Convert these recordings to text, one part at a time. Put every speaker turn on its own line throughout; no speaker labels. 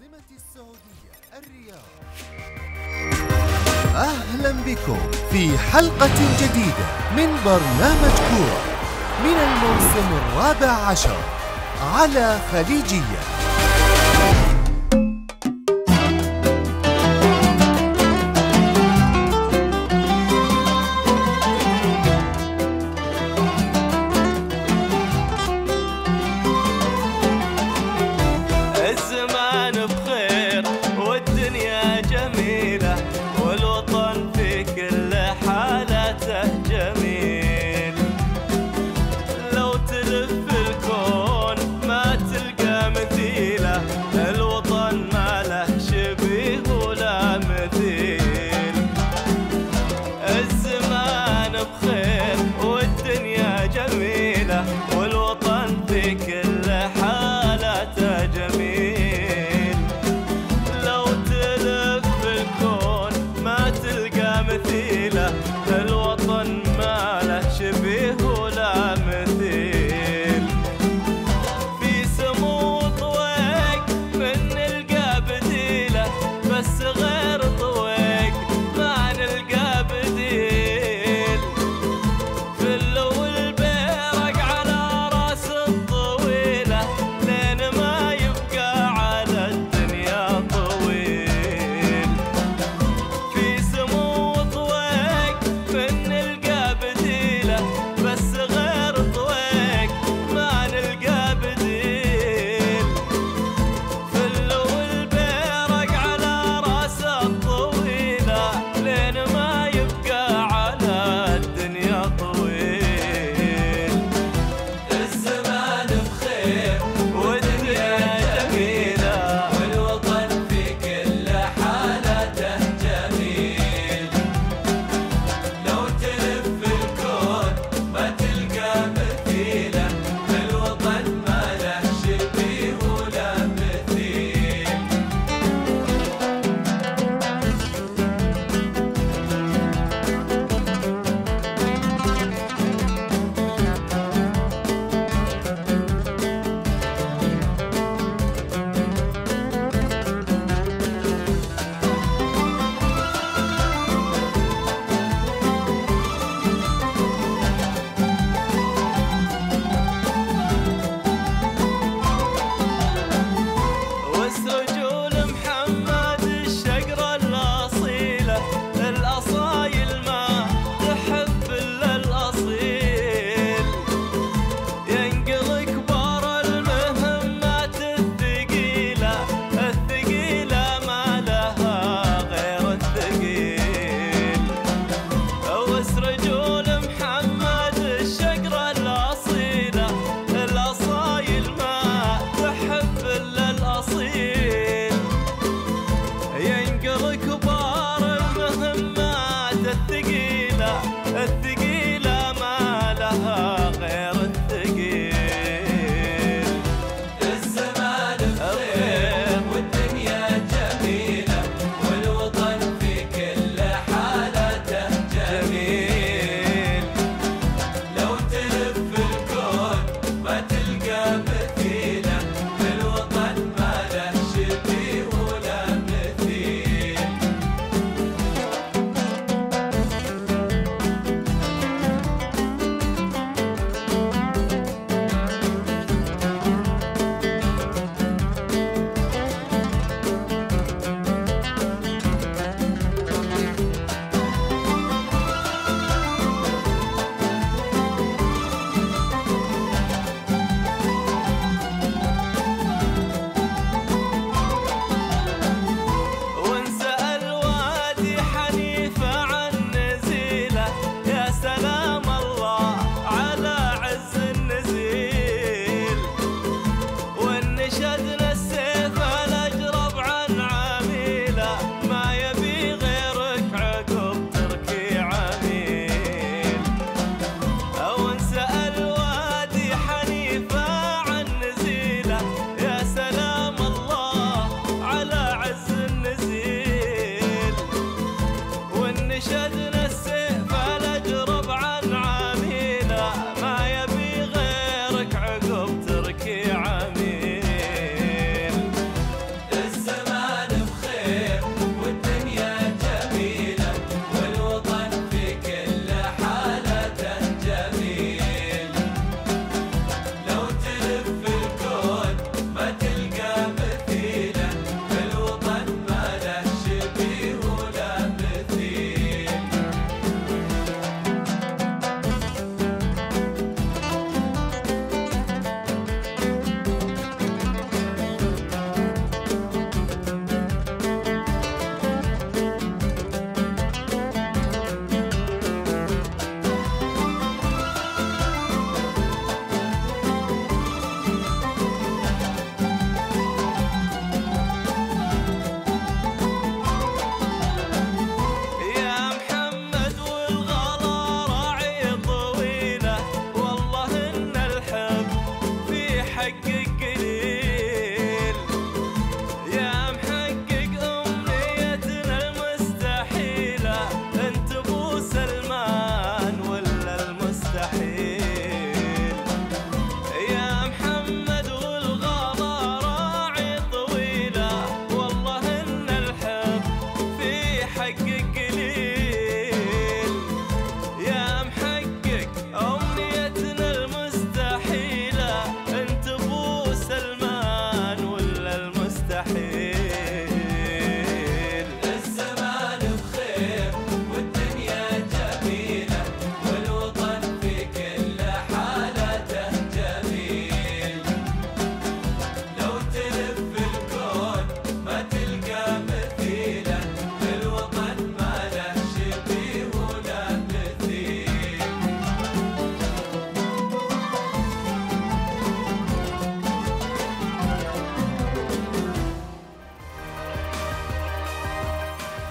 العاصمة السعودية الرياض. أهلا بكم في حلقة جديدة من برنامج كورة من الموسم الرابع عشر على خليجية.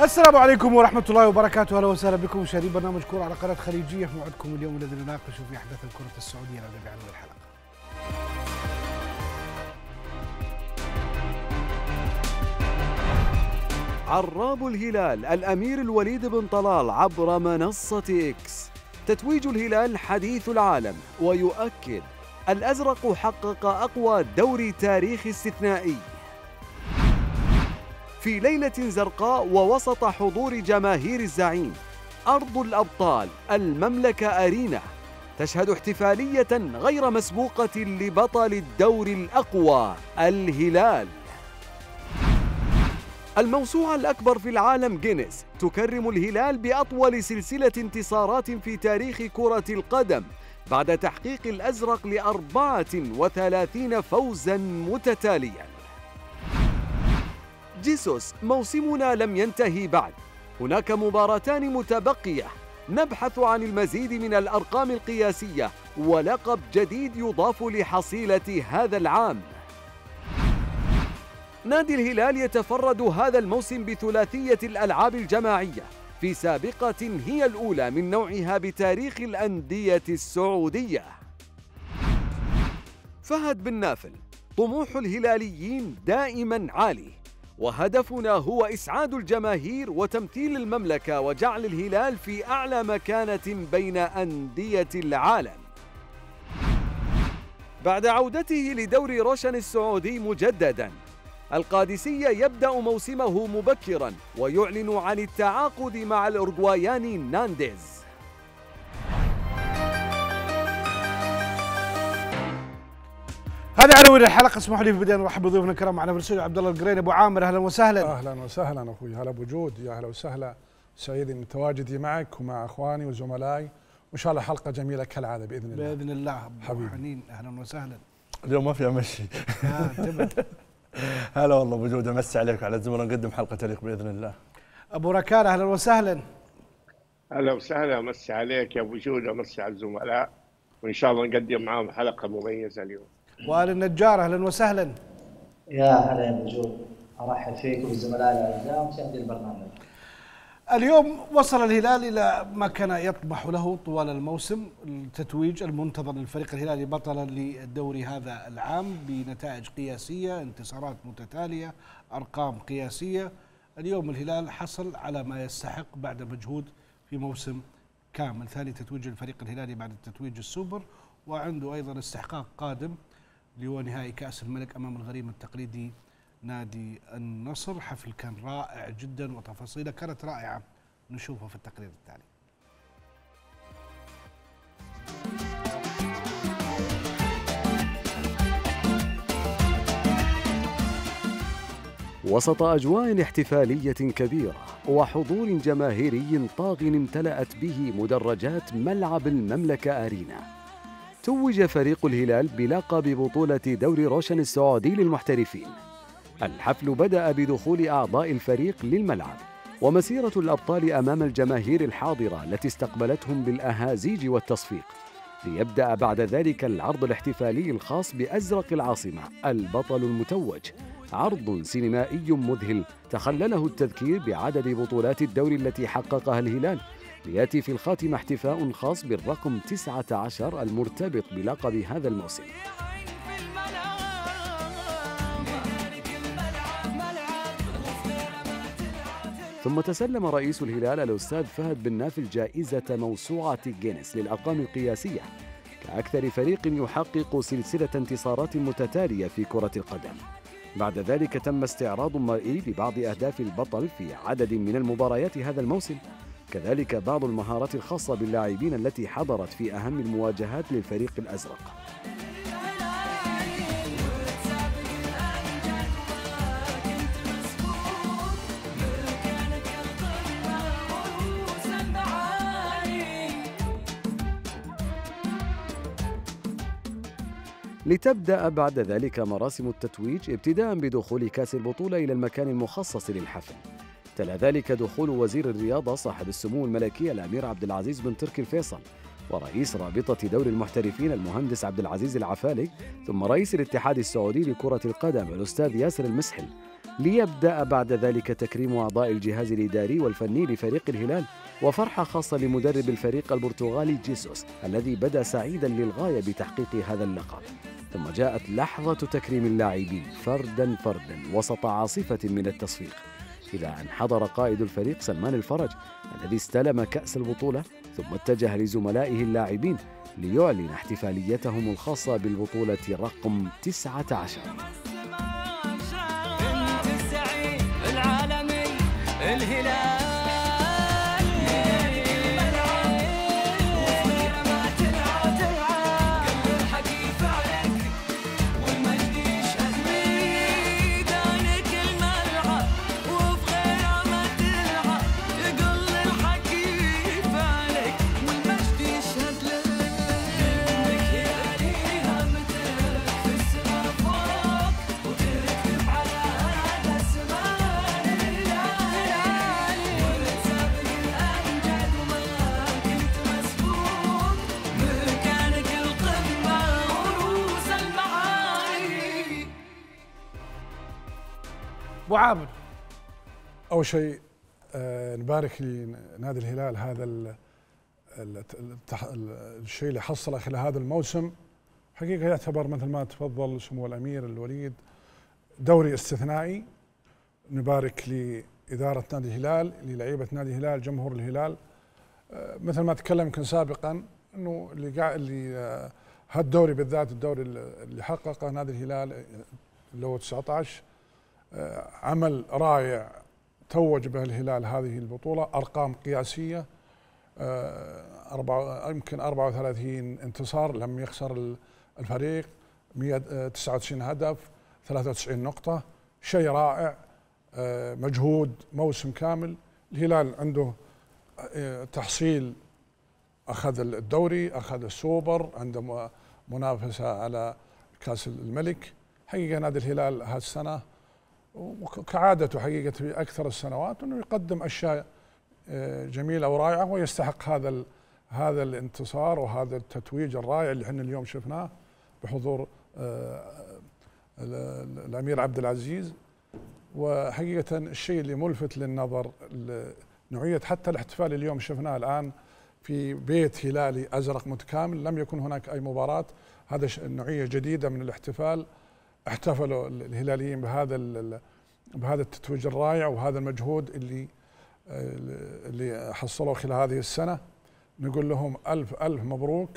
السلام عليكم ورحمة الله وبركاته، أهلا وسهلا بكم مشاهدي برنامج كورة على قناة خليجية، موعدكم اليوم الذي نناقش في أحداث الكرة السعودية الذي بعنوان الحلقة.
عراب الهلال الأمير الوليد بن طلال عبر منصة إكس تتويج الهلال حديث العالم ويؤكد الأزرق حقق أقوى دوري تاريخي استثنائي. في ليلة زرقاء ووسط حضور جماهير الزعيم. أرض الأبطال المملكة أرينا. تشهد احتفالية غير مسبوقة لبطل الدوري الأقوى الهلال. الموسوعة الأكبر في العالم جينيس تكرم الهلال بأطول سلسلة انتصارات في تاريخ كرة القدم بعد تحقيق الأزرق لأربعة وثلاثين فوزاً متتالياً. جيسوس موسمنا لم ينتهي بعد. هناك مباراتان متبقية. نبحث عن المزيد من الأرقام القياسية. ولقب جديد يضاف لحصيلة هذا العام. نادي الهلال يتفرد هذا الموسم بثلاثية الألعاب الجماعية. في سابقة هي الأولى من نوعها بتاريخ الأندية السعودية. فهد بن نافل طموح الهلاليين دائما عالي. وهدفنا هو إسعاد الجماهير وتمثيل المملكة وجعل الهلال في أعلى مكانة بين أندية العالم. بعد عودته لدوري روشن السعودي مجدداً القادسية يبدأ موسمه مبكرا ويعلن عن التعاقد مع الأورجواياني نانديز
هذه عناوين الحلقة، اسمحوا لي في البداية نرحب بضيوفنا الكرام معنا في الاستوديو عبد الله القرين أبو عامر. أهلا وسهلا.
أهلا وسهلا أخوي. هلا بوجود يا أهلا وسهلا. سعيد من تواجدي معك ومع إخواني وزملائي. وإن شاء الله حلقة جميلة كالعادة بإذن الله.
بإذن الله.
حبيبي.
حنين أهلا وسهلا.
اليوم ما في امشي
آه،.
هلا والله بوجود أمسي عليك وعلى الزملاء نقدم حلقة تليق بإذن الله.
أبو ركان أهلا وسهلا.
أهلا وسهلا. أمسي عليك يا أبو جود أمسي على الزملاء. وإن شاء الله نقدم معاهم حلقة مميزة اليوم.
وآل النجار أهلا وسهلا.
يا هلا يا نجوم أرحب فيكم بالزملاء الاعزاء ومشاهدي البرنامج.
اليوم وصل الهلال إلى ما كان يطمح له طوال الموسم التتويج المنتظر للفريق الهلالي بطلا للدوري هذا العام بنتائج قياسية انتصارات متتالية أرقام قياسية اليوم الهلال حصل على ما يستحق بعد مجهود في موسم كامل ثاني تتويج الفريق الهلالي بعد التتويج السوبر وعنده أيضا استحقاق قادم اللي هو نهائي كأس الملك أمام الغريم التقليدي نادي النصر. حفل كان رائع جدا وتفاصيله كانت رائعة. نشوفه في التقرير التالي.
وسط أجواء احتفالية كبيرة وحضور جماهيري طاغ امتلأت به مدرجات ملعب المملكة أرينا. توج فريق الهلال بلقب بطولة دوري روشن السعودي للمحترفين. الحفل بدأ بدخول أعضاء الفريق للملعب ومسيرة الأبطال أمام الجماهير الحاضرة التي استقبلتهم بالأهازيج والتصفيق. ليبدأ بعد ذلك العرض الاحتفالي الخاص بأزرق العاصمة البطل المتوج. عرض سينمائي مذهل تخلله التذكير بعدد بطولات الدوري التي حققها الهلال ليأتي في الخاتمة احتفاء خاص بالرقم 19 المرتبط بلقب هذا الموسم. ثم تسلم رئيس الهلال الأستاذ فهد بن نافل جائزة موسوعة جينيس للأرقام القياسية. كأكثر فريق يحقق سلسلة انتصارات متتالية في كرة القدم. بعد ذلك تم استعراض مرئي لبعض أهداف البطل في عدد من المباريات هذا الموسم. كذلك بعض المهارات الخاصة باللاعبين التي حضرت في أهم المواجهات للفريق الأزرق. لتبدأ بعد ذلك مراسم التتويج ابتداء بدخول كأس البطولة إلى المكان المخصص للحفل. تلا ذلك دخول وزير الرياضة صاحب السمو الملكي الأمير عبد العزيز بن تركي الفيصل ورئيس رابطة دوري المحترفين المهندس عبد العزيز العفالي ثم رئيس الاتحاد السعودي لكرة القدم الأستاذ ياسر المسحل. ليبدأ بعد ذلك تكريم أعضاء الجهاز الإداري والفني لفريق الهلال وفرحة خاصة لمدرب الفريق البرتغالي جيسوس الذي بدأ سعيدا للغاية بتحقيق هذا اللقب. ثم جاءت لحظة تكريم اللاعبين فردا فردا وسط عاصفة من التصفيق. إلى أن حضر قائد الفريق سلمان الفرج الذي استلم كأس البطولة ثم اتجه لزملائه اللاعبين ليعلن احتفاليتهم الخاصة بالبطولة رقم 19
ابو عامر
أول شيء آه، نبارك لنادي الهلال هذا الشيء اللي حصله خلال هذا الموسم. حقيقة يعتبر مثل ما تفضل سمو الأمير الوليد دوري استثنائي. نبارك لإدارة نادي الهلال للعيبة نادي الهلال جمهور الهلال. آه، مثل ما تكلم يمكن سابقا إنه اللي قاعد اللي آه، هالدوري بالذات الدوري اللي حققه نادي الهلال اللي هو 19 آه، عمل رائع توج به الهلال هذه البطولة أرقام قياسية آه، يمكن 34 انتصار لم يخسر ال- الفريق 199 هدف 93 نقطة شيء رائع آه، مجهود موسم كامل. الهلال عنده آه، تحصيل أخذ الدوري أخذ السوبر عنده منافسة على كأس الملك. حقيقة نادي الهلال هالسنة وكعادته حقيقة في أكثر السنوات أنه يقدم أشياء آه، جميلة ورائعة ويستحق هذا هذا الانتصار وهذا التتويج الرائع اللي إحنا اليوم شفناه بحضور آه، ال- ال- الأمير عبد العزيز. وحقيقة الشيء اللي ملفت للنظر نوعية حتى الاحتفال اليوم شفناه الآن في بيت هلالي أزرق متكامل لم يكن هناك أي مباراة. هذا نوعية جديدة من الاحتفال. احتفلوا ال- الهلاليين بهذا بهذا التتويج الرائع وهذا المجهود اللي آه، اللي حصلوه خلال هذه السنة. نقول لهم ألف ألف مبروك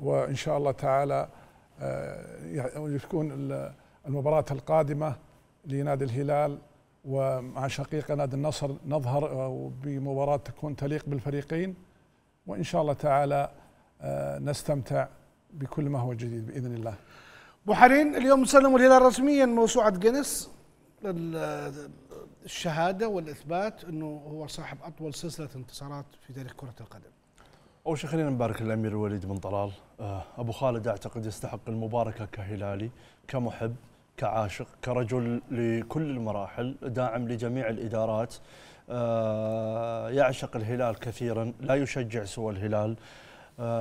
وإن شاء الله تعالى آه، تكون ال- المباراة القادمة لنادي الهلال ومع شقيقة نادي النصر نظهر آه، بمباراة تكون تليق بالفريقين. وإن شاء الله تعالى آه، نستمتع بكل ما هو جديد بإذن الله.
ابو حنين اليوم سلموا الهلال رسميا موسوعة جينيس ال- الشهادة والإثبات إنه هو صاحب أطول سلسلة انتصارات في تاريخ كرة القدم.
أول شيء خلينا نبارك للامير الوليد بن طلال. آه، أبو خالد أعتقد يستحق المباركة كهلالي كمحب كعاشق كرجل لكل المراحل داعم لجميع الإدارات. آه، يعشق الهلال كثيرا لا يشجع سوى الهلال.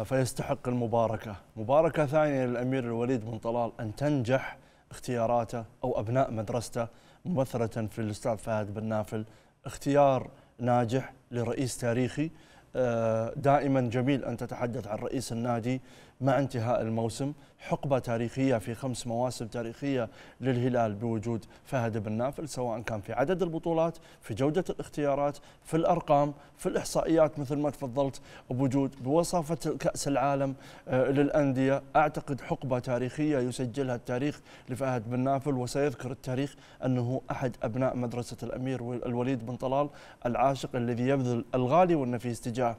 فيستحق المباركة. مباركة ثانية للأمير الوليد بن طلال أن تنجح اختياراته أو أبناء مدرسته ممثلة في الأستاذ فهد بن نافل. اختيار ناجح لرئيس تاريخي. آه، دائما جميل أن تتحدث عن رئيس النادي. مع انتهاء الموسم. حقبة تاريخية في خمس مواسم تاريخية للهلال بوجود فهد بن نافل سواء كان في عدد البطولات في جودة الاختيارات في الأرقام في الإحصائيات مثل ما تفضلت بوجود بوصافة كأس العالم آه، للأندية. أعتقد حقبة تاريخية يسجلها التاريخ لفهد بن نافل وسيذكر التاريخ أنه أحد أبناء مدرسة الأمير الوليد بن طلال العاشق الذي يبذل الغالي والنفيس تجاه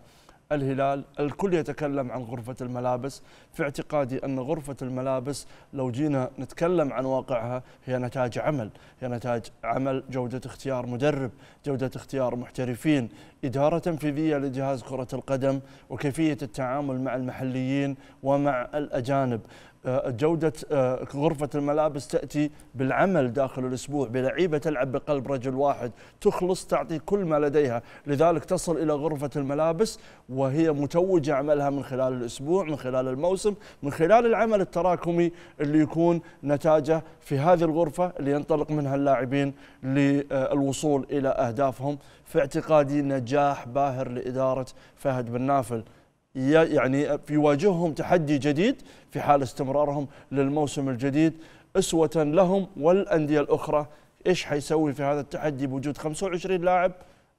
الهلال الكل يتكلم عن غرفة الملابس. في اعتقادي أن غرفة الملابس لو جينا نتكلم عن واقعها هي نتاج عمل. هي نتاج عمل جودة اختيار مدرب جودة اختيار محترفين إدارة تنفيذية لجهاز كرة القدم وكيفية التعامل مع المحليين ومع الأجانب. جودة آه، غرفة الملابس تأتي بالعمل داخل الأسبوع بلعيبة تلعب بقلب رجل واحد تخلص تعطي كل ما لديها. لذلك تصل إلى غرفة الملابس وهي متوجة عملها من خلال الأسبوع من خلال الموسم من خلال العمل التراكمي اللي يكون نتاجه في هذه الغرفة اللي ينطلق منها اللاعبين للوصول إلى أهدافهم. في اعتقادي نجاح باهر لإدارة فهد بن نافل. يعني يواجههم تحدي جديد في حال استمرارهم للموسم الجديد أسوة لهم والأندية الأخرى. إيش حيسوي في هذا التحدي بوجود 25 لاعب؟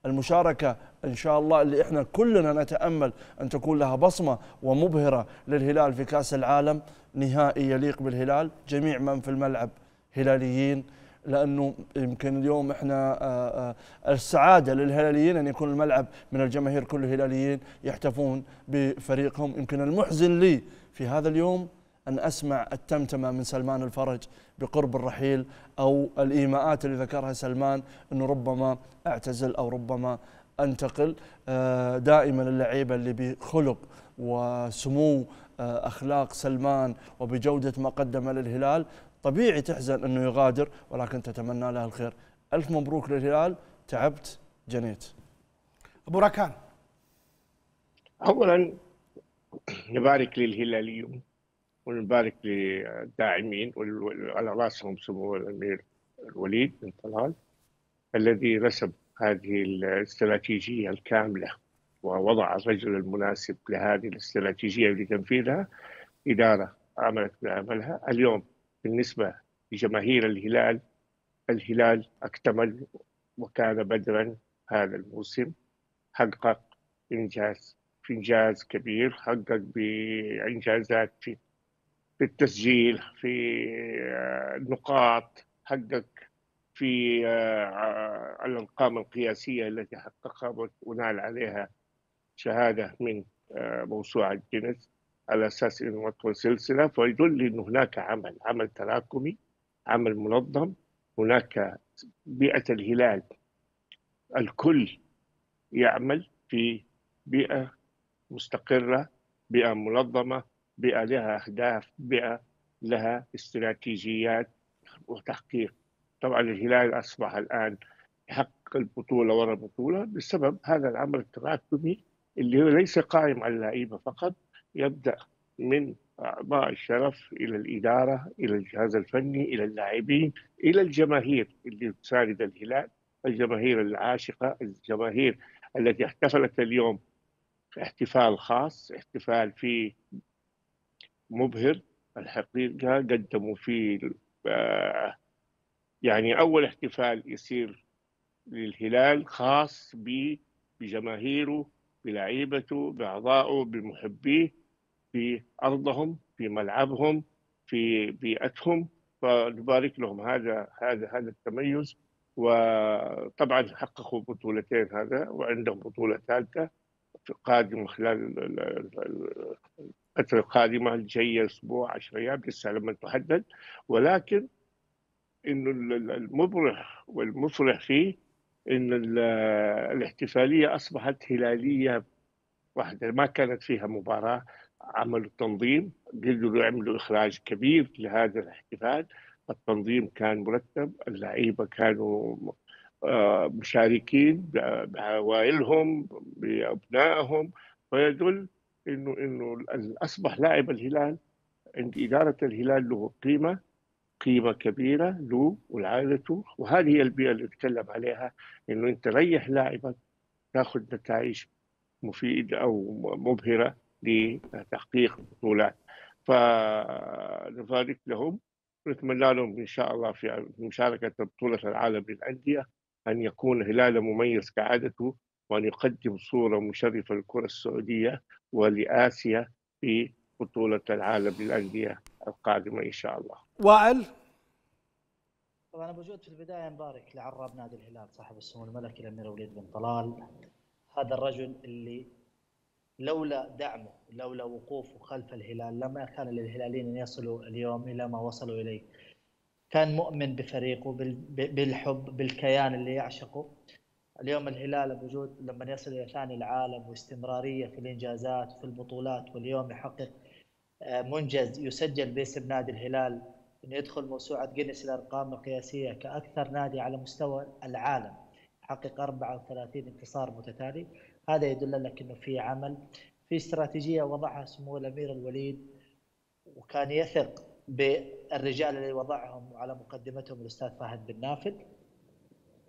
المشاركة إن شاء الله اللي إحنا كلنا نتأمل أن تكون لها بصمة ومبهرة للهلال في كأس العالم. نهائي يليق بالهلال جميع من في الملعب هلاليين. لأنه يمكن اليوم إحنا آه، آه، السعادة للهلاليين أن يكون الملعب من الجماهير كله هلاليين يحتفون بفريقهم. يمكن المحزن لي في هذا اليوم أن أسمع التمتمة من سلمان الفرج بقرب الرحيل أو الإيماءات اللي ذكرها سلمان إنه ربما أعتزل أو ربما أنتقل آه، دائما اللعيبة اللي بخلق وسمو أخلاق سلمان وبجودة ما قدم للهلال طبيعي تحزن إنه يغادر ولكن تتمنى له الخير. ألف مبروك للهلال تعبت جنيت.
أبو راكان.
اولا نبارك للهلاليين ونبارك للداعمين وال- وال- على رأسهم سمو الأمير الوليد بن طلال الذي رسم هذه الاستراتيجية الكاملة ووضع الرجل المناسب لهذه الاستراتيجية لتنفيذها إدارة عملت بعملها اليوم بالنسبة لجماهير الهلال الهلال أكتمل وكان بدرا هذا الموسم حقق إنجاز في إنجاز كبير حقق بإنجازات في في التسجيل في آه، النقاط حقق في آه، الأرقام القياسية التي حققها ونال عليها شهادة من آه، موسوعة جينيس على أساس إنه مطوى سلسلة فيدل إنه هناك عمل عمل تراكمي عمل منظم هناك بيئة الهلال الكل يعمل في بيئة مستقرة بيئة منظمة بيئة لها أهداف بيئة لها استراتيجيات وتحقيق. طبعا الهلال أصبح الآن يحقق البطولة ورا بطوله بسبب هذا العمل التراكمي اللي هو ليس قائم على اللعيبة فقط يبدأ من أعضاء الشرف إلى الإدارة إلى الجهاز الفني إلى اللاعبين إلى الجماهير اللي تساند الهلال الجماهير العاشقة الجماهير التي احتفلت اليوم احتفال خاص احتفال فيه مبهر الحقيقة قدموا فيه آه، يعني أول احتفال يصير للهلال خاص بجماهيره بلعيبته بأعضائه بمحبيه. في أرضهم في ملعبهم في بيئتهم فنبارك لهم هذا هذا هذا التميز. وطبعا حققوا بطولتين هذا وعندهم بطولة ثالثة في قادمة خلال ال- ال- ال- الفترة القادمة الجاية أسبوع 10 أيام لسه لم تحدد ولكن إنه ال- ال- المبرح والمفرح فيه إن ال- الاحتفالية أصبحت هلالية واحدة ما كانت فيها مباراة. عملوا تنظيم قدروا يعملوا إخراج كبير لهذا الاحتفال. التنظيم كان مرتب اللعيبة كانوا آه، مشاركين بعوائلهم بأبنائهم. ويدل إنه إنه أصبح لاعب الهلال عند إدارة الهلال له قيمة قيمة كبيرة له ولعائلته. وهذه هي البيئة اللي نتكلم عليها إنه أنت ريح لاعبك تاخذ نتائج مفيدة أو مبهرة. لتحقيق البطولات فنبارك لهم ونتمنى لهم إن شاء الله في مشاركة بطولة العالم للأندية أن يكون هلال مميز كعادته وأن يقدم صورة مشرفة للكرة السعودية ولآسيا في بطولة العالم للأندية القادمة إن شاء الله.
وائل؟
طبعا أبو جود في البداية نبارك لعراب نادي الهلال صاحب السمو الملكي الأمير وليد بن طلال. هذا الرجل اللي لولا دعمه لولا وقوفه خلف الهلال لما كان للهلاليين أن يصلوا اليوم إلى ما وصلوا إليه. كان مؤمن بفريقه بالحب بالكيان اللي يعشقه. اليوم الهلال ابو جود لما يصل إلى ثاني العالم واستمرارية في الإنجازات في البطولات واليوم يحقق آه، منجز يسجل باسم نادي الهلال إنه يدخل موسوعة جينيس الارقام القياسية كأكثر نادي على مستوى العالم. حقق 34 انتصار متتالي. هذا يدل لك أنه في عمل في استراتيجية وضعها سمو الأمير الوليد وكان يثق بالرجال اللي وضعهم وعلى مقدمتهم الأستاذ فهد بن نافذ.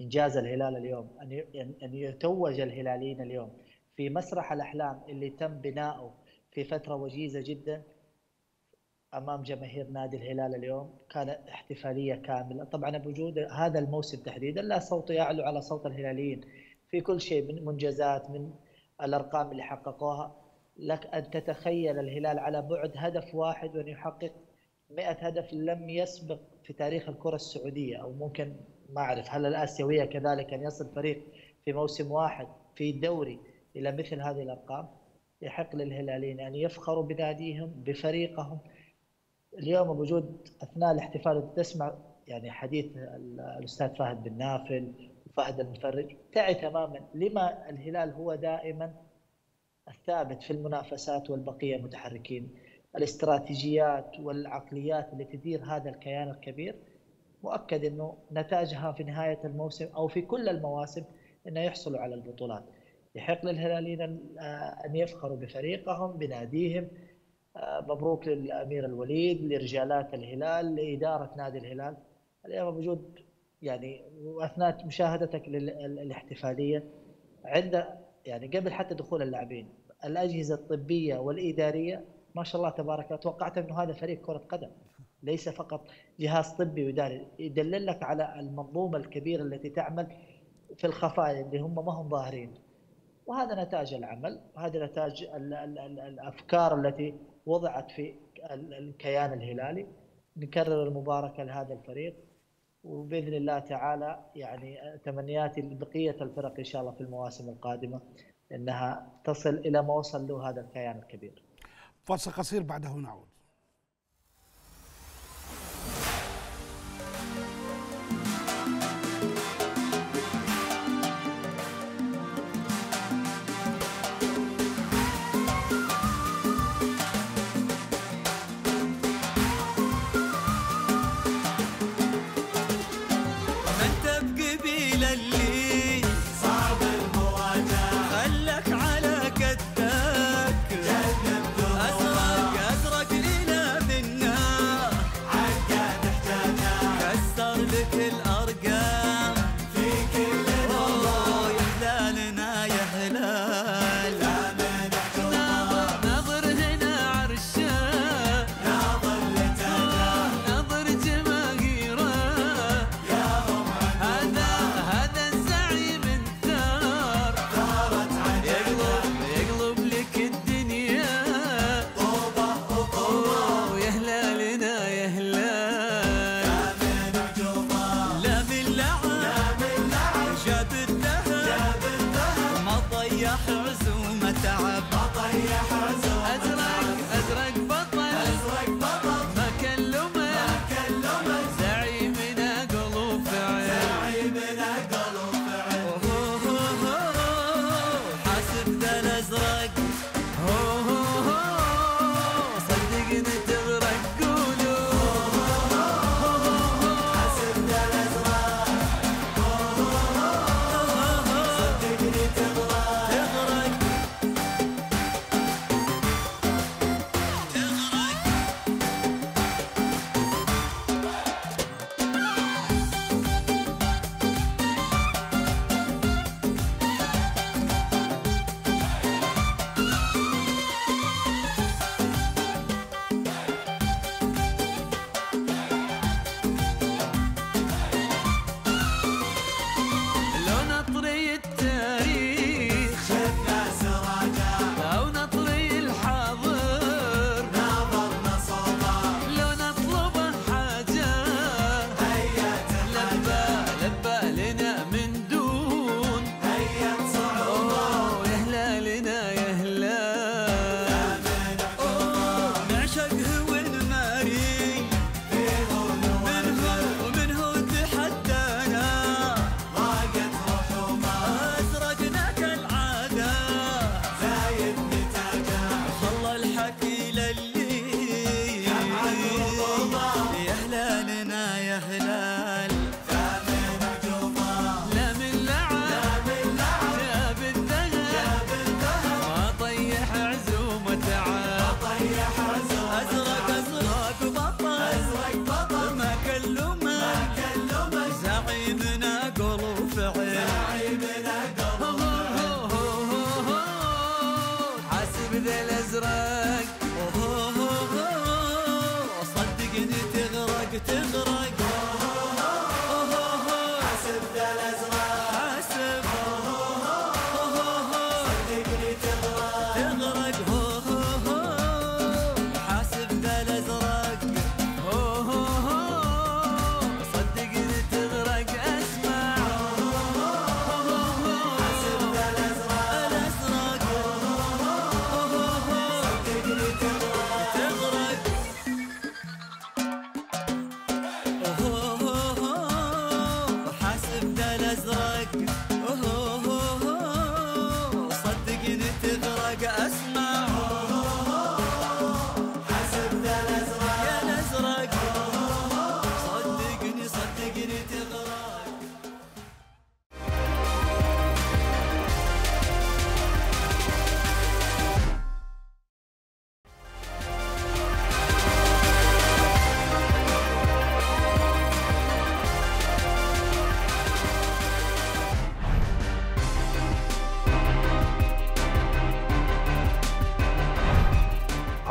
إنجاز الهلال اليوم أن ان يتوج الهلاليين اليوم في مسرح الأحلام اللي تم بناؤه في فترة وجيزة جدا أمام جماهير نادي الهلال اليوم. كان احتفالية كاملة. طبعا بوجود هذا الموسم تحديدا لا صوت يعلو على صوت الهلاليين. في كل شيء من منجزات من الأرقام اللي حققوها. لك أن تتخيل الهلال على بعد هدف واحد وأن يحقق 100 هدف لم يسبق في تاريخ الكرة السعودية أو ممكن ما أعرف هل الآسيوية كذلك أن يصل فريق في موسم واحد في الدوري إلى مثل هذه الأرقام؟ يحق للهلاليين أن يفخروا بناديهم بفريقهم. اليوم بوجود أثناء الاحتفال تسمع يعني حديث ال- الأستاذ فهد بن نافل وفهد المفرج تعي تماما لما الهلال هو دائما الثابت في المنافسات والبقية متحركين. الاستراتيجيات والعقليات اللي تدير هذا الكيان الكبير مؤكد إنه نتاجها في نهاية الموسم أو في كل المواسم إنه يحصلوا على البطولات. يحق للهلاليين آه، أن يفخروا بفريقهم بناديهم. آه، مبروك للأمير الوليد لرجالات الهلال لإدارة نادي الهلال. اليوم موجود يعني وأثناء مشاهدتك للاحتفالية عند يعني قبل حتى دخول اللاعبين الأجهزة الطبية والإدارية ما شاء الله تبارك الله توقعت إنه هذا فريق كرة قدم ليس فقط جهاز طبي وإداري يدلل لك على المنظومة الكبيرة التي تعمل في الخفاء اللي هم ما هم ظاهرين. وهذا نتاج العمل وهذا نتاج ال ال ال الأفكار التي وضعت في ال- الكيان الهلالي نكرر المباركة لهذا الفريق. وبإذن الله تعالى يعني تمنياتي لبقيه الفرق إن شاء الله في المواسم القادمة إنها تصل إلى ما وصل له هذا الكيان الكبير.
فاصل قصير بعده نعود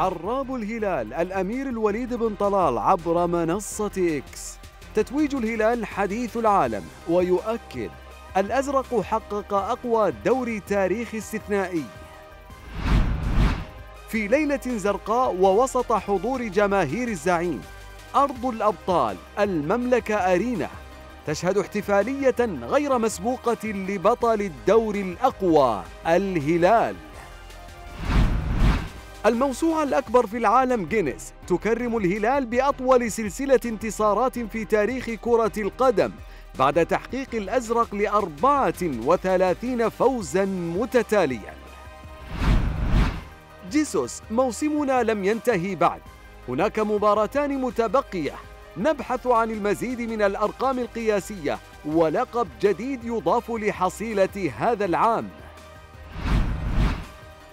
عراب الهلال الأمير الوليد بن طلال عبر منصة إكس. تتويج الهلال حديث العالم ويؤكد الأزرق حقق أقوى دوري تاريخي استثنائي. في ليلة زرقاء ووسط حضور جماهير الزعيم أرض الأبطال المملكة أرينا تشهد احتفالية غير مسبوقة لبطل الدوري الأقوى الهلال. الموسوعة الأكبر في العالم جينيس تكرم الهلال بأطول سلسلة انتصارات في تاريخ كرة القدم بعد تحقيق الأزرق لأربعة وثلاثين فوزا متتاليا. جيسوس موسمنا لم ينتهي بعد. هناك مباراتان متبقية. نبحث عن المزيد من الأرقام القياسية ولقب جديد يضاف لحصيلة هذا العام.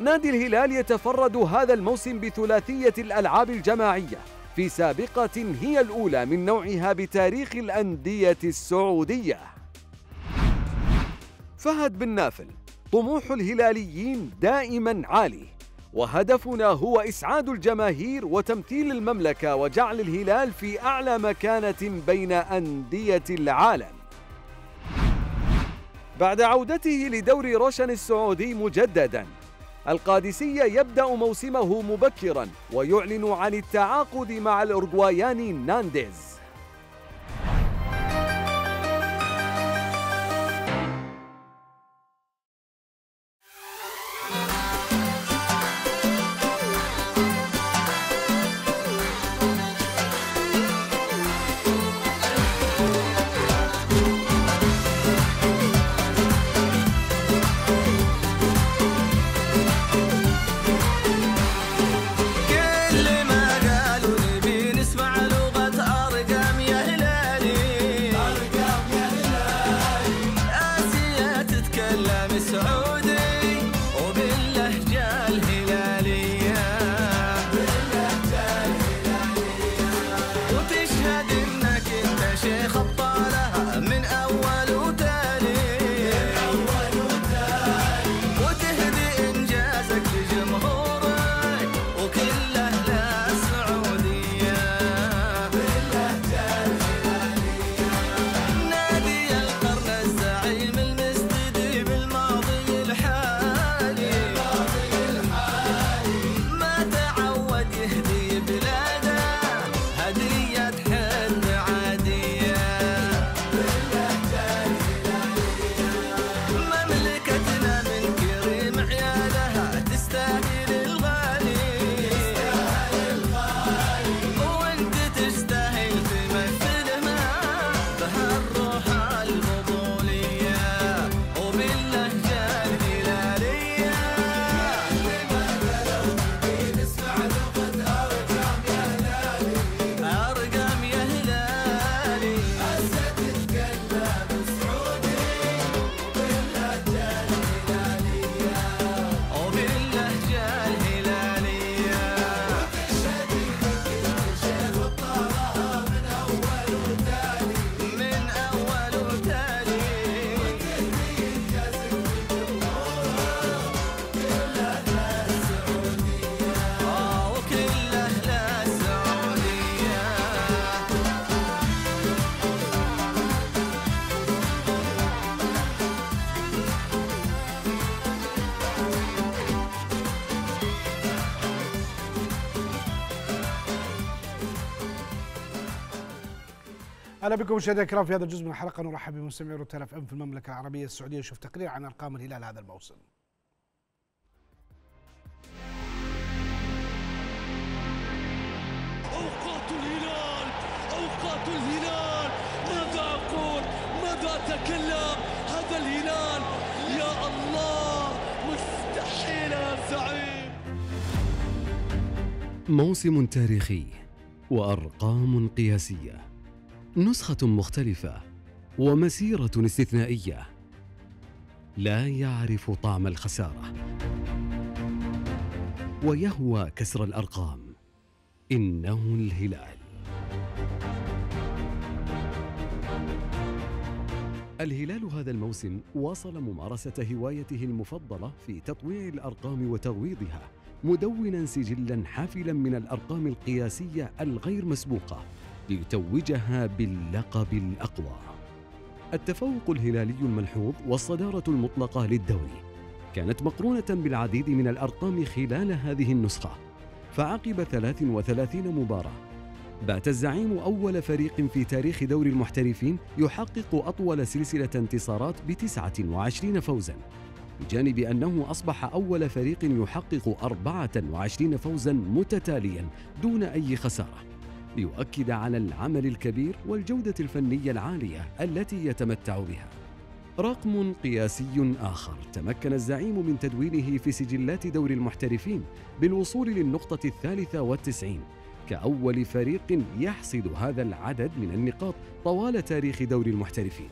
نادي الهلال يتفرد هذا الموسم بثلاثية الألعاب الجماعية في سابقة هي الأولى من نوعها بتاريخ الأندية السعودية. فهد بن نافل طموح الهلاليين دائما عالي وهدفنا هو إسعاد الجماهير وتمثيل المملكة وجعل الهلال في أعلى مكانة بين أندية العالم. بعد عودته لدوري روشن السعودي مجددا القادسية يبدأ موسمه مبكرا ويعلن عن التعاقد مع الأورجواياني نانديز.
أهلا بكم مشاهدينا الكرام في هذا الجزء من الحلقة. نرحب بمستمعي روتانا أف إم في المملكة العربية السعودية. نشوف تقرير عن أرقام الهلال هذا الموسم.
أوقات الهلال أوقات الهلال. ماذا أقول؟ ماذا
تتكلم هذا الهلال يا الله مستحيل يا زعيم.
موسم تاريخي وأرقام قياسية. نسخة مختلفة ومسيرة استثنائية. لا يعرف طعم الخسارة. ويهوى كسر الأرقام. إنه الهلال. الهلال هذا الموسم واصل ممارسة هوايته المفضلة في تطويع الأرقام وتغويضها مدونا سجلا حافلا من الأرقام القياسية الغير مسبوقة. ليتوجها باللقب الأقوى. التفوق الهلالي الملحوظ والصدارة المطلقة للدوري كانت مقرونة بالعديد من الأرقام خلال هذه النسخة. فعقب 33 مباراة بات الزعيم أول فريق في تاريخ دوري المحترفين يحقق أطول سلسلة انتصارات ب 29 فوزا بجانب أنه أصبح أول فريق يحقق 24 فوزا متتاليا دون أي خسارة ليؤكد على العمل الكبير والجودة الفنية العالية التي يتمتع بها. رقم قياسي آخر. تمكن الزعيم من تدوينه في سجلات دوري المحترفين بالوصول للنقطة الثالثة والتسعين. كأول فريق يحصد هذا العدد من النقاط طوال تاريخ دوري المحترفين.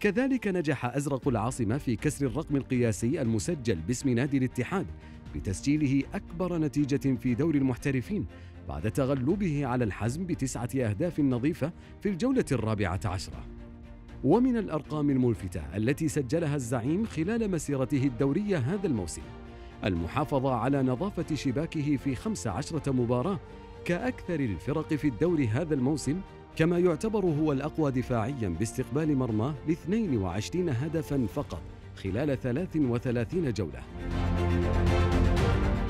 كذلك نجح أزرق العاصمة في كسر الرقم القياسي المسجل باسم نادي الاتحاد بتسجيله أكبر نتيجة في دوري المحترفين بعد تغلبه على الحزم بتسعة أهداف نظيفة في الجولة الرابعة عشرة. ومن الأرقام الملفتة التي سجلها الزعيم خلال مسيرته الدورية هذا الموسم المحافظة على نظافة شباكه في 15 مباراة كأكثر الفرق في الدوري هذا الموسم كما يعتبر هو الأقوى دفاعيا باستقبال مرماه ب 22 هدفا فقط خلال 33 جولة.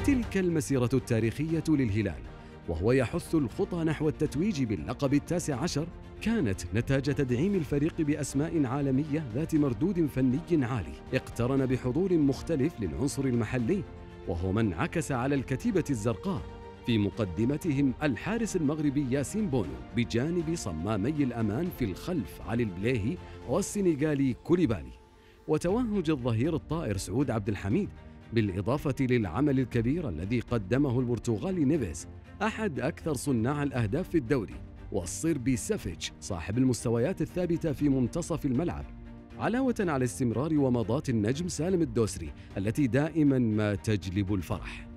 تلك المسيرة التاريخية للهلال وهو يحث الخطى نحو التتويج باللقب التاسع عشر كانت نتاج تدعيم الفريق بأسماء عالمية ذات مردود فني عالي. اقترن بحضور مختلف للعنصر المحلي وهو من عكس على الكتيبة الزرقاء. في مقدمتهم الحارس المغربي ياسين بونو بجانب صمامي الأمان في الخلف علي البليهي والسنغالي كوليبالي. وتوهج الظهير الطائر سعود عبد الحميد بالإضافة للعمل الكبير الذي قدمه البرتغالي نيفيز أحد أكثر صناع الأهداف في الدوري والصربي سافيتش صاحب المستويات الثابتة في منتصف الملعب. علاوة على استمرار ومضات النجم سالم الدوسري التي دائما ما تجلب الفرح.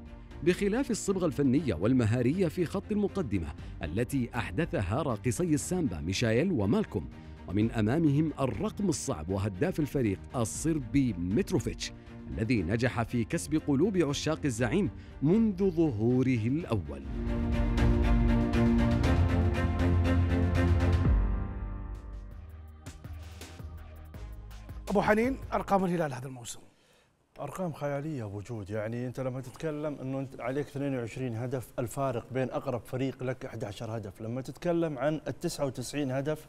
بخلاف الصبغة الفنية والمهارية في خط المقدمة التي أحدثها راقصي السامبا ميشايل ومالكوم ومن أمامهم الرقم الصعب وهداف الفريق الصربي متروفيتش الذي نجح في كسب قلوب عشاق الزعيم منذ ظهوره الأول.
أبو حنين أرقام الهلال هذا الموسم.
أرقام خيالية وجود. يعني أنت لما تتكلم إنه أنت عليك 22 هدف الفارق بين أقرب فريق لك 11 هدف. لما تتكلم عن ال 99 هدف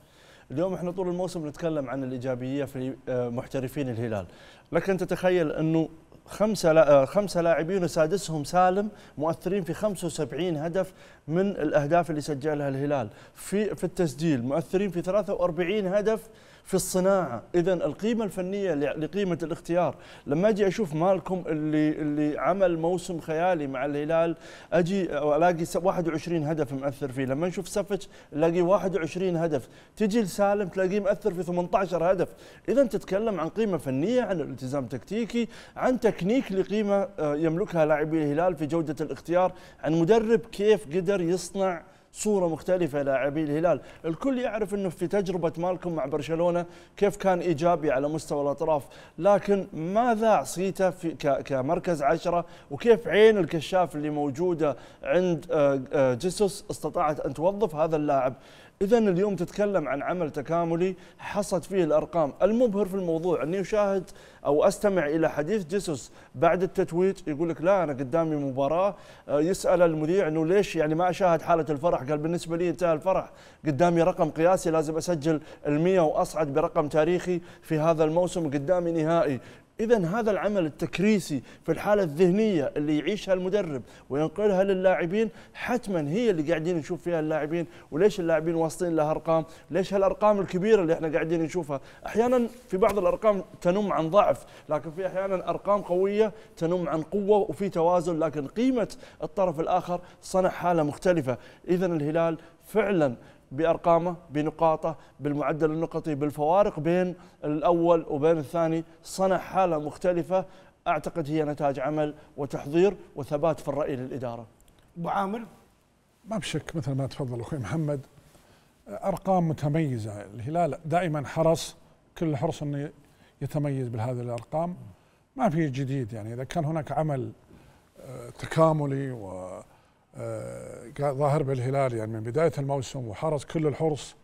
اليوم إحنا طول الموسم نتكلم عن الإيجابية في آه، محترفين الهلال. لكن تتخيل أنه خمسة لا آه، خمسة لاعبين وسادسهم سالم مؤثرين في 75 هدف من الأهداف اللي سجلها الهلال. في في التسجيل مؤثرين في 43 هدف في الصناعة. اذا القيمة الفنية لقيمة الاختيار. لما أجي أشوف مالكم اللي اللي عمل موسم خيالي مع الهلال أجي ألاقي 21 هدف مؤثر فيه. لما نشوف سفج نلاقي 21 هدف. تجي لسالم تلاقيه مؤثر في 18 هدف. اذا تتكلم عن قيمة فنية عن التزام تكتيكي عن تكنيك لقيمة آه، يملكها لاعبي الهلال في جودة الاختيار عن مدرب كيف قدر يصنع صورة مختلفة لاعبي الهلال، الكل يعرف إنه في تجربة مالكم مع برشلونة كيف كان إيجابي على مستوى الأطراف، لكن ماذا صيته في كمركز عشرة؟ وكيف عين الكشاف اللي موجودة عند آه، آه، جيسوس استطاعت أن توظف هذا اللاعب؟ إذا اليوم تتكلم عن عمل تكاملي حصت فيه الأرقام. المبهر في الموضوع أني أشاهد أو أستمع إلى حديث جيسوس بعد التتويج يقول لك لا أنا قدامي مباراة. آه، يسأل المذيع أنه ليش يعني ما أشاهد حالة الفرح؟ قال بالنسبة لي انتهى الفرح. قدامي رقم قياسي لازم أسجل المية وأصعد برقم تاريخي في هذا الموسم قدامي نهائي. اذا هذا العمل التكريسي في الحالة الذهنية اللي يعيشها المدرب وينقلها للاعبين حتما هي اللي قاعدين نشوف فيها اللاعبين. وليش اللاعبين واصلين لها ارقام ليش هالأرقام الكبيرة اللي إحنا قاعدين نشوفها؟ أحيانا في بعض الأرقام تنم عن ضعف لكن في أحيانا أرقام قوية تنم عن قوة وفي توازن لكن قيمة الطرف الآخر صنع حالة مختلفة. اذا الهلال فعلا بأرقامه بنقاطه بالمعدل النقطي بالفوارق بين الأول وبين الثاني. صنع حالة مختلفة. أعتقد هي نتاج عمل وتحضير وثبات في الرأي للإدارة.
أبو عامر؟
ما بشك. مثل ما تفضل أخوي محمد أرقام متميزة. الهلال دائما حرص كل حرص إنه يتميز بهذه الأرقام. ما في جديد يعني. إذا كان هناك عمل آه، تكاملي و ظاهر بالهلال يعني من بداية الموسم وحرص كل الحرص.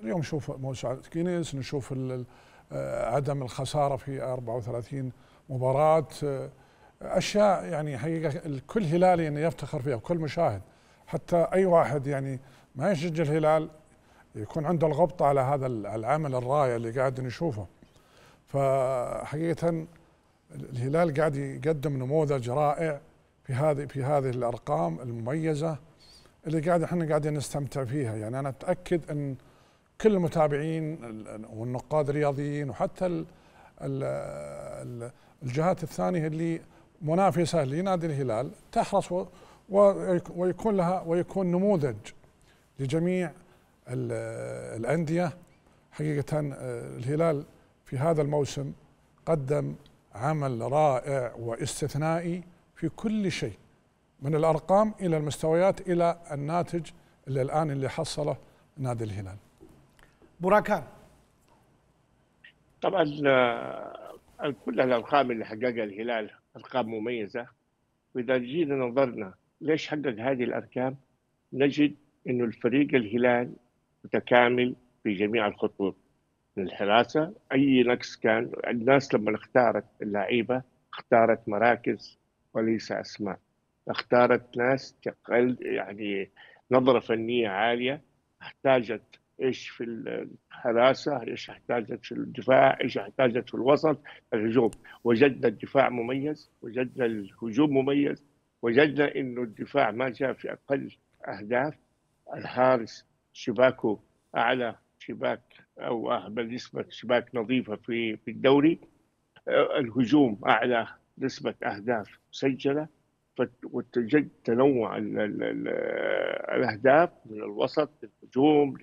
اليوم نشوف موسوعه جينيس نشوف آه، عدم الخسارة في 34 مباراة. أشياء يعني حقيقة الكل هلالي انه يفتخر فيها وكل مشاهد. حتى أي واحد يعني ما يشجع الهلال يكون عنده الغبطة على هذا العمل الرائع اللي قاعد نشوفه. فحقيقة الهلال قاعد يقدم نموذج رائع. في هذه في هذه الأرقام المميزة اللي قاعد إحنا قاعدين نستمتع فيها. يعني أنا أتأكد إن كل المتابعين والنقاد الرياضيين وحتى ال ال الجهات الثانية اللي منافسة لنادي الهلال تحرص ويكون لها ويكون نموذج لجميع الأندية. حقيقة الهلال في هذا الموسم قدم عمل رائع واستثنائي. في كل شيء من الأرقام إلى المستويات إلى الناتج اللي الآن اللي حصله نادي الهلال.
براكان
طبعا آه، كل الأرقام اللي حققها الهلال أرقام مميزة. وإذا جينا نظرنا ليش حقق هذه الأرقام نجد إنه الفريق الهلال متكامل في جميع الخطوط. من الحراسة أي نقص كان الناس لما اختارت اللعيبة اختارت مراكز وليس أسماء. اختارت ناس تقل يعني نظرة فنية عالية احتاجت إيش في الحراسة، إيش احتاجت في الدفاع، إيش احتاجت في الوسط، الهجوم، وجدنا الدفاع مميز، وجدنا الهجوم مميز، وجدنا إنه الدفاع ما جاء في أقل أهداف، الحارس شباكه أعلى شباك أو بالنسبة شباك نظيفة في في الدوري، الهجوم أعلى نسبة أهداف مسجلة وتجد تنوع الأهداف من الوسط للهجوم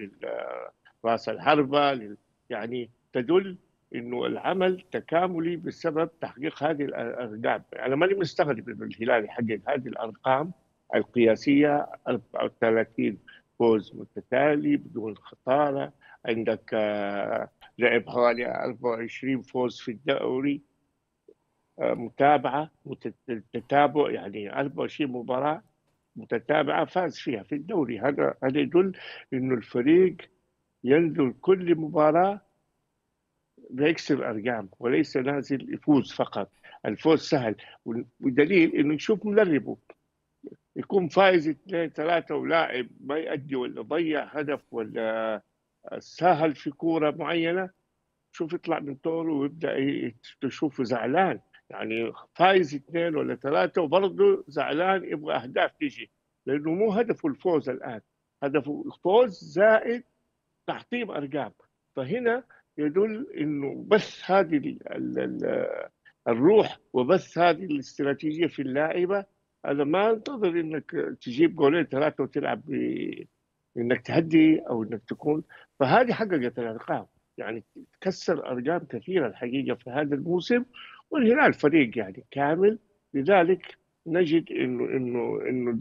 لراس الحربة يعني تدل إنه العمل تكاملي بسبب تحقيق هذه الأرقام، أنا ماني مستغرب إنه الهلال يحقق هذه الأرقام القياسية 34 فوز متتالي بدون خسارة، عندك آه، لعب حوالي 24 فوز في الدوري. متابعة تتابع يعني 24 مباراة متتابعة فاز فيها في الدوري. هذا هذا يدل إنه الفريق ينزل كل مباراة بيكسر أرقام وليس نازل يفوز فقط. الفوز سهل ودليل إنه نشوف مدربه يكون فايز اثنين ثلاثة ولاعب ما يؤدي ولا ضيع هدف ولا ساهل في كورة معينة شوف يطلع من طوله ويبدأ تشوفه زعلان. يعني فايز اثنين ولا ثلاثة وبرضه زعلان يبغى أهداف تيجي لأنه مو هدفه الفوز الآن. هدفه الفوز زائد تحطيم أرقام. فهنا يدل إنه بس هذه الروح وبس هذه الاستراتيجية في اللاعبه هذا ما أنتظر إنك تجيب جولين ثلاثة وتلعب ب... إنك تهدي أو إنك تكون. فهذه حققت الأرقام. يعني تكسر أرقام كثيرة الحقيقة في هذا الموسم. والهلال فريق يعني كامل لذلك نجد انه انه إنه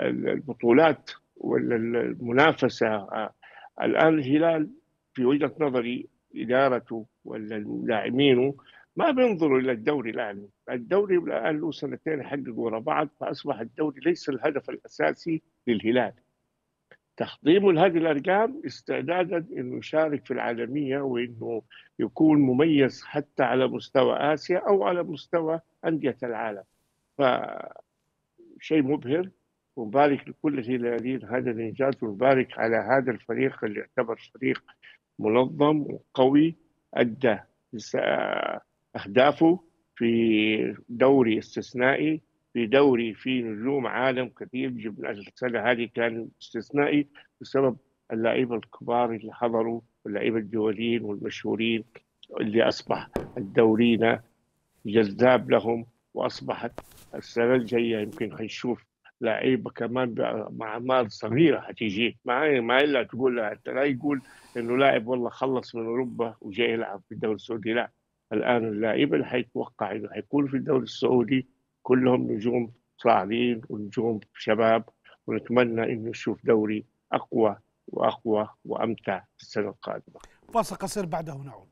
البطولات ولا المنافسة آه، الآن الهلال في وجهة نظري إدارته ولا لاعبينه ما بينظروا إلى الدوري الآن، الدوري الآن له سنتين يحققوا ورا بعض فأصبح الدوري ليس الهدف الأساسي للهلال. تحطيمه لهذه الأرقام استعدادا انه يشارك في العالمية وإنه يكون مميز حتى على مستوى آسيا أو على مستوى أندية العالم. ف شيء مبهر. ونبارك لكل الهلاليين هذا الإنجاز. ونبارك على هذا الفريق اللي يعتبر فريق منظم وقوي أدى أهدافه في دوري استثنائي. في دوري في نجوم عالم كثير جبنا السنة هذه كان استثنائي بسبب اللعيبة الكبار اللي حضروا واللعيبة الجوالين والمشهورين اللي أصبح دورينا جذاب لهم وأصبحت السنة الجاية يمكن حنشوف لعيبة كمان مع أعمار صغيرة حتيجي ما ما إلا تقول حتى لا يقول إنه لاعب والله خلص من أوروبا وجاي يلعب في الدوري السعودي. لا. الآن اللاعب اللي حيتوقع إنه حيكون في الدوري السعودي كلهم نجوم صاعدين ونجوم شباب ونتمنى إنه نشوف دوري أقوى وأقوى وأمتع في السنة القادمة.
فاصل قصير بعده نعود.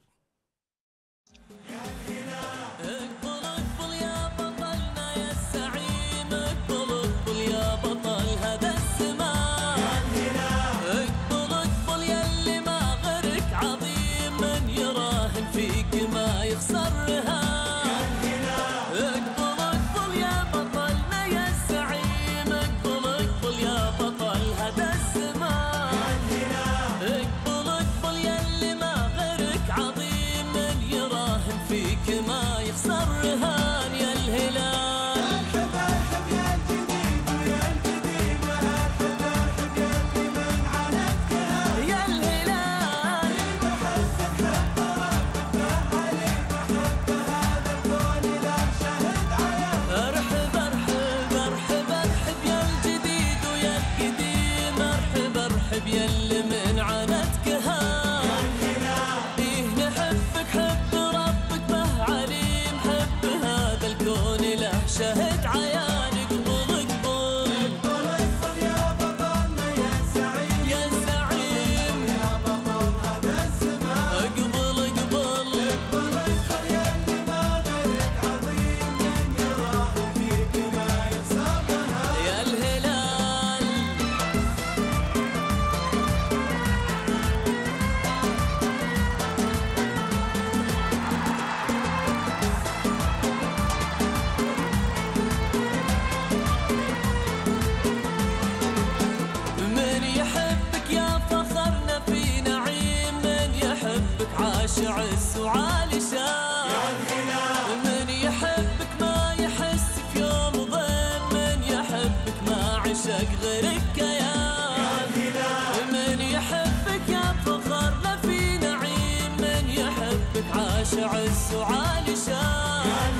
عاش عز وعالي شان.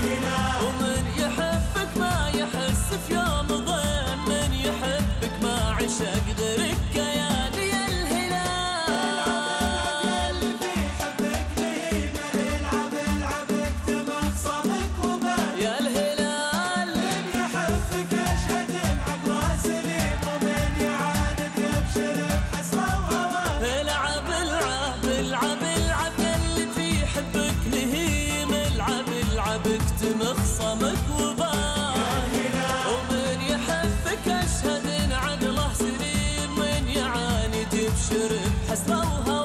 ومن يبشر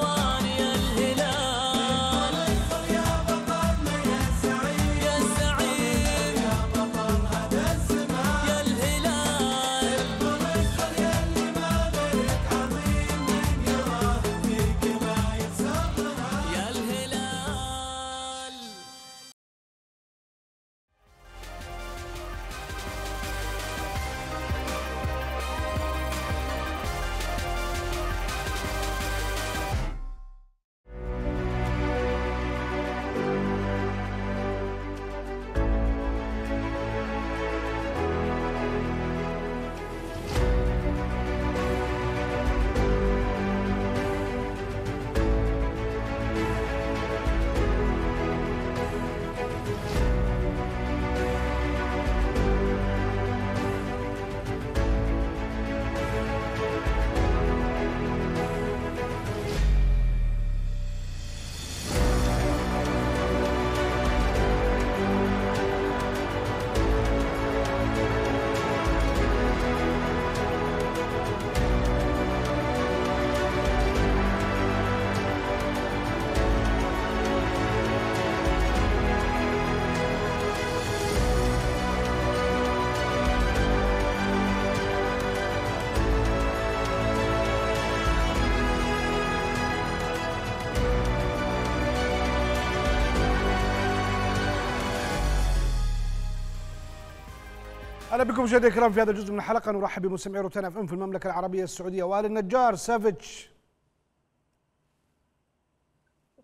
أهلا بكم مشاهدينا الكرام في هذا الجزء من الحلقة. نرحب بمستمعي روتانا FM في المملكة العربية السعودية وآل النجار سافيتش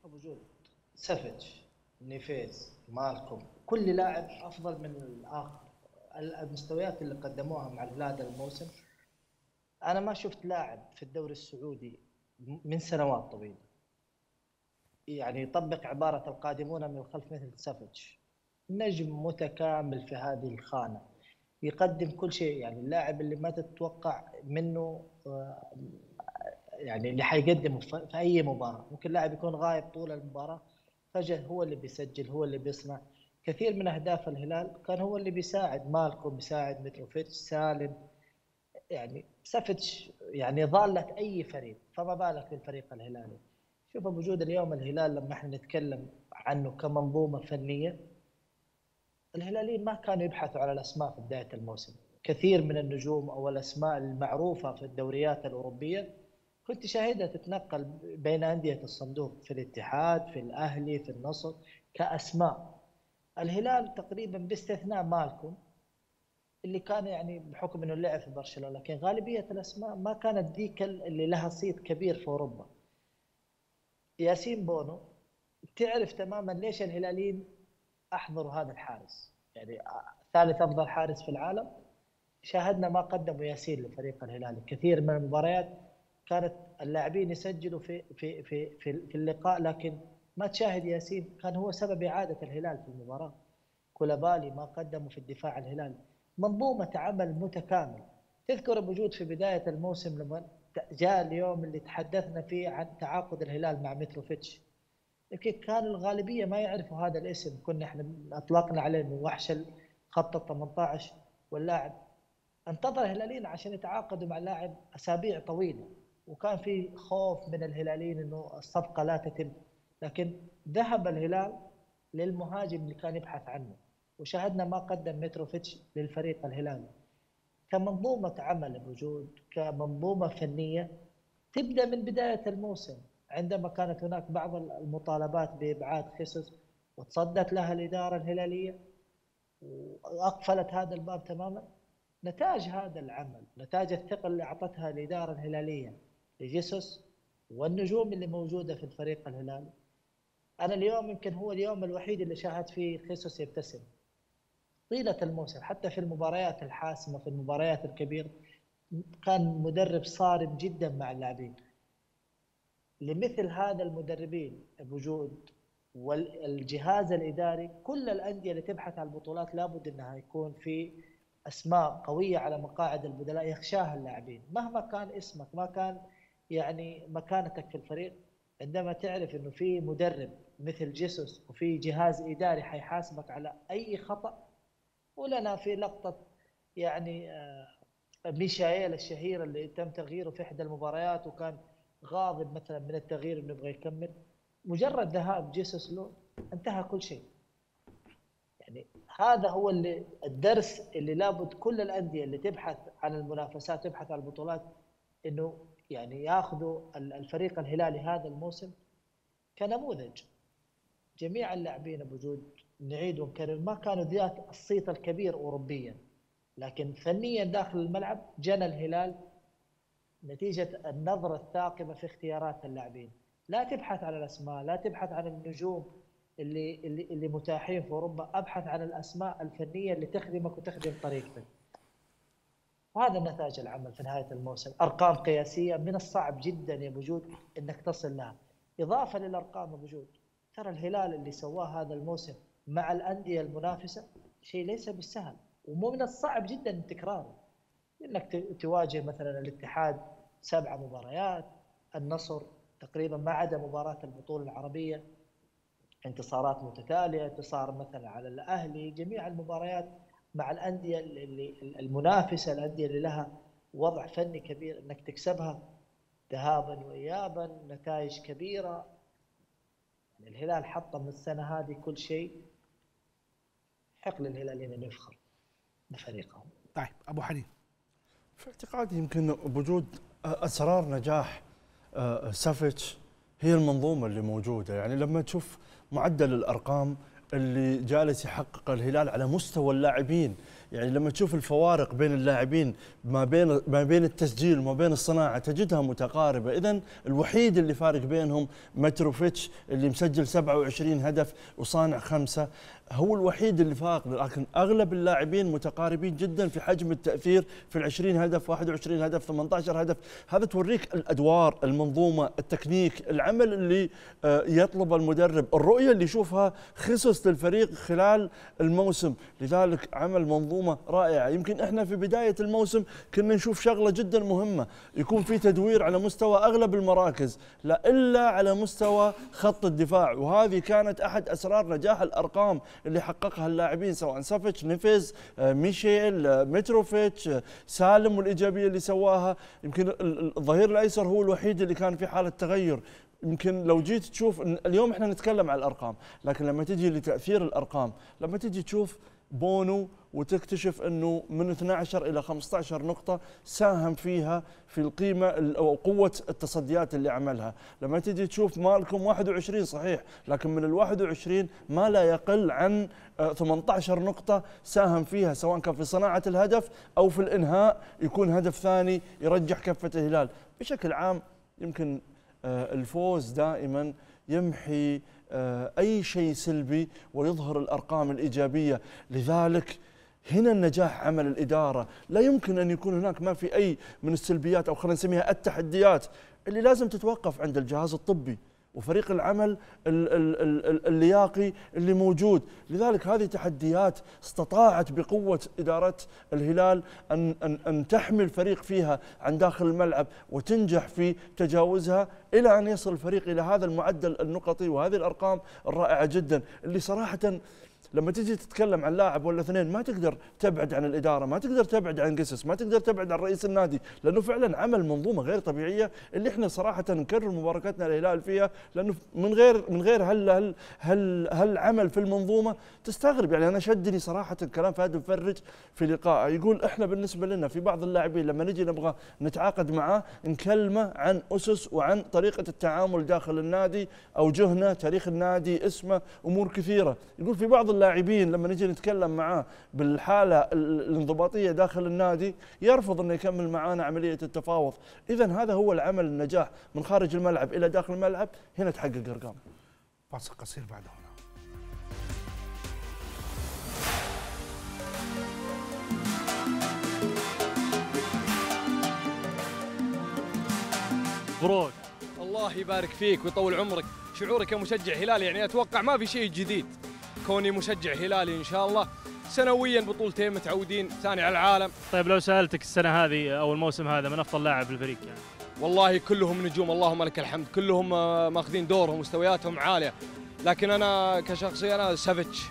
وجود سافيتش نيفيز مالكم كل لاعب أفضل من الآخر المستويات اللي قدموها مع هذا الموسم. أنا ما شفت لاعب في الدوري السعودي من سنوات طويلة. يعني يطبق عبارة القادمون من الخلف مثل سافيتش نجم متكامل في هذه الخانة. يقدم كل شيء يعني اللاعب اللي ما تتوقع منه آه، يعني اللي حيقدمه في أي مباراة. ممكن لاعب يكون غايب طول المباراة فجأة هو اللي بيسجل هو اللي بيصنع. كثير من أهداف الهلال كان هو اللي بيساعد مالكم بيساعد متروفيتش سالم. يعني سفتش يعني ضاله أي فريق فما بالك بالفريق الهلالي. شوف بوجود اليوم الهلال لما إحنا نتكلم عنه كمنظومة فنية. الهلاليين ما كانوا يبحثوا على الأسماء في بداية الموسم. كثير من النجوم أو الأسماء المعروفة في الدوريات الأوروبية كنت شاهدها تتنقل بين أندية الصندوق في الاتحاد في الأهلي في النصر كأسماء. الهلال تقريبا باستثناء مالكم اللي كان يعني بحكم إنه لعب في برشلونة لكن غالبية الأسماء ما كانت ذيك اللي لها صيت كبير في أوروبا. ياسين بونو تعرف تماما ليش الهلاليين احضروا هذا الحارس. يعني ثالث أفضل حارس في العالم. شاهدنا ما قدمه ياسين للفريق الهلالي كثير من المباريات كانت اللاعبين يسجلوا في في في في, في اللقاء لكن ما تشاهد ياسين كان هو سبب إعادة الهلال في المباراة. كولابالي ما قدمه في الدفاع الهلالي منظومة عمل متكامل تذكر بوجود في بداية الموسم لما جاء اليوم اللي تحدثنا فيه عن تعاقد الهلال مع متروفيتش. يمكن كان الغالبية ما يعرفوا هذا الاسم. كنا إحنا أطلقنا عليه انه وحش خط ال 18 واللاعب. انتظر الهلاليين عشان يتعاقدوا مع اللاعب أسابيع طويلة وكان في خوف من الهلاليين إنه الصفقة لا تتم. لكن ذهب الهلال للمهاجم اللي كان يبحث عنه وشاهدنا ما قدم متروفيتش للفريق الهلالي. كمنظومة عمل بوجود كمنظومة فنية تبدأ من بداية الموسم. عندما كانت هناك بعض المطالبات بإبعاد خيسوس وتصدت لها الإدارة الهلالية وأقفلت هذا الباب تماما نتاج هذا العمل نتاج الثقة اللي أعطتها الإدارة الهلالية لجيسوس والنجوم اللي موجودة في الفريق الهلالي. أنا اليوم يمكن هو اليوم الوحيد اللي شاهد فيه خيسوس يبتسم. طيلة الموسم حتى في المباريات الحاسمة في المباريات الكبيرة كان مدرب صارم جدا مع اللاعبين. لمثل هذا المدربين بوجود والجهاز الإداري كل الأندية اللي تبحث عن البطولات لابد إنها يكون في أسماء قوية على مقاعد البدلاء يخشاها اللاعبين. مهما كان اسمك ما كان يعني مكانتك في الفريق عندما تعرف إنه في مدرب مثل جيسوس وفي جهاز إداري حيحاسبك على أي خطأ ولنا في لقطة يعني آه، ميشايل الشهير اللي تم تغييره في إحدى المباريات وكان غاضب مثلا من التغيير إنه يبغى يكمل. مجرد ذهاب جيسوس له انتهى كل شيء. يعني هذا هو اللي الدرس اللي لابد كل الأندية اللي تبحث عن المنافسات تبحث عن البطولات إنه يعني ياخذوا الفريق الهلالي هذا الموسم كنموذج. جميع اللاعبين بوجود نعيد ونكرر ما كانوا ذات الصيت الكبير اوروبيا لكن فنيا داخل الملعب جنى الهلال نتيجة النظرة الثاقبة في اختيارات اللاعبين. لا تبحث عن الأسماء لا تبحث عن النجوم اللي اللي اللي متاحين في أوروبا. أبحث عن الأسماء الفنية اللي تخدمك وتخدم طريقتك. وهذا نتاج العمل في نهاية الموسم. أرقام قياسية من الصعب جدا يا بوجود إنك تصل لها. إضافة للأرقام يا بوجود ترى الهلال اللي سواه هذا الموسم مع الأندية المنافسة شيء ليس بالسهل ومو من الصعب جدا تكراره. إنك تواجه مثلا الاتحاد سبع مباريات النصر تقريبا ما عدا مباراة البطولة العربية انتصارات متتالية انتصار مثلا على الأهلي جميع المباريات مع الأندية اللي المنافسة الأندية اللي لها وضع فني كبير إنك تكسبها ذهابا وايابا نتائج كبيرة. يعني الهلال حطم السنة هذه كل شيء. حق للهلاليين أن يفخر بفريقهم.
طيب أبو حنين.
في اعتقادي يمكن بوجود أسرار نجاح آه، سافيتش هي المنظومة اللي موجودة. يعني لما تشوف معدل الأرقام اللي جالس يحقق الهلال على مستوى اللاعبين يعني لما تشوف الفوارق بين اللاعبين ما بين ما بين التسجيل وما بين الصناعة تجدها متقاربة. اذا الوحيد اللي فارق بينهم متروفيتش اللي مسجل 27 هدف وصانع خمسة. هو الوحيد اللي فاق لكن أغلب اللاعبين متقاربين جدا في حجم التأثير في ال 20 هدف 21 هدف 18 هدف. هذا توريك الأدوار المنظومة التكنيك العمل اللي آه، يطلب المدرب. الرؤية اللي يشوفها خصص للفريق خلال الموسم. لذلك عمل منظومة رائعة. يمكن إحنا في بداية الموسم كنا نشوف شغلة جدا مهمة. يكون في تدوير على مستوى أغلب المراكز لا إلا على مستوى خط الدفاع. وهذه كانت أحد أسرار نجاح الأرقام اللي حققها اللاعبين سواء سافيتش نيفيز آه، ميشيل آه، متروفيتش آه، سالم والإيجابية اللي سواها. يمكن ال- ال- الظهير الأيسر هو الوحيد اللي كان في حالة تغير. يمكن لو جيت تشوف اليوم إحنا نتكلم عن الأرقام لكن لما تجي لتأثير الأرقام لما تجي تشوف بونو وتكتشف أنه من 12 إلى 15 نقطة ساهم فيها في القيمة ال- أو قوة التصديات اللي عملها، لما تجي تشوف مالكم 21 صحيح، لكن من ال 21 ما لا يقل عن آه، 18 نقطة ساهم فيها سواء كان في صناعة الهدف أو في الإنهاء يكون هدف ثاني يرجح كفة الهلال، بشكل عام يمكن آه، الفوز دائما يمحي آه، أي شيء سلبي ويظهر الأرقام الإيجابية. لذلك هنا النجاح عمل الإدارة. لا يمكن أن يكون هناك ما في أي من السلبيات أو خلينا نسميها التحديات اللي لازم تتوقف عند الجهاز الطبي وفريق العمل ال- ال- ال- ال- اللياقي اللي موجود. لذلك هذه تحديات استطاعت بقوة إدارة الهلال أن, أن, أن تحمي الفريق فيها عن داخل الملعب وتنجح في تجاوزها إلى أن يصل الفريق إلى هذا المعدل النقطي وهذه الأرقام الرائعة جدا اللي صراحة لما تجي تتكلم عن لاعب ولا اثنين ما تقدر تبعد عن الإدارة، ما تقدر تبعد عن قسس، ما تقدر تبعد عن رئيس النادي، لأنه فعلا عمل منظومة غير طبيعية اللي إحنا صراحة نكرر مباركتنا للهلال فيها لأنه من غير من غير هل هل هل هالعمل في المنظومة تستغرب. يعني أنا شدني صراحة كلام فهد مفرج في لقاء يقول إحنا بالنسبة لنا في بعض اللاعبين لما نجي نبغى نتعاقد معاه نكلمه عن أسس وعن طريقة التعامل داخل النادي اوجهنا تاريخ النادي اسمه أمور كثيرة. يقول في بعض اللاعبين لما نجي نتكلم معاه بالحالة ال- الانضباطية داخل النادي يرفض إنه يكمل معانا عملية التفاوض. اذا هذا هو العمل النجاح من خارج الملعب إلى داخل الملعب. هنا تحقق ارقام
فاصل قصير بعد هنا.
مبروك الله يبارك فيك ويطول عمرك. شعورك كمشجع هلالي يعني أتوقع ما في شيء جديد. كوني مشجع هلالي إن شاء الله. سنويا بطولتين متعودين ثاني على العالم.
طيب لو سألتك السنة هذه أو الموسم هذا من أفضل لاعب بالفريق يعني؟
والله كلهم نجوم اللهم لك الحمد. كلهم آه، ماخذين دورهم مستوياتهم عالية. لكن أنا كشخصي أنا سافيتش.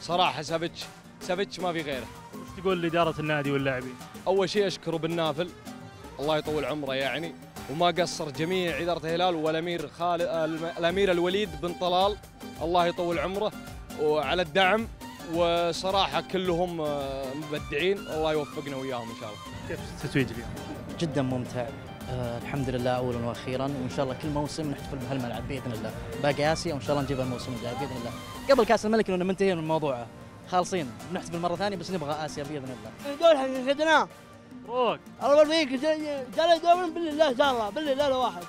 صراحة سافيتش. سافيتش ما في غيره.
وش تقول لإدارة النادي واللاعبين؟
أول شيء أشكر بن نافل. الله يطول عمره يعني. وما قصر جميع إدارة الهلال والأمير خالد الأمير الوليد بن طلال. الله يطول عمره. وعلى الدعم وصراحة كلهم آه، مبدعين. الله يوفقنا وياهم إن شاء الله.
كيف التتويج اليوم؟
جدا ممتع. آه الحمد لله اولا وأخيرا. وإن شاء الله كل موسم نحتفل بهالملعب بإذن الله. باقي آسيا وإن شاء الله نجيبها الموسم الجاي بإذن الله. قبل كأس الملك لأنه منتهيين من الموضوع خالصين. نحتفل مرة ثانية بس نبغى آسيا بإذن الله.
دول حققناه
مبروك
الله يبارك فيك. جل دور بالله إن شاء الله. بالله لا واحد.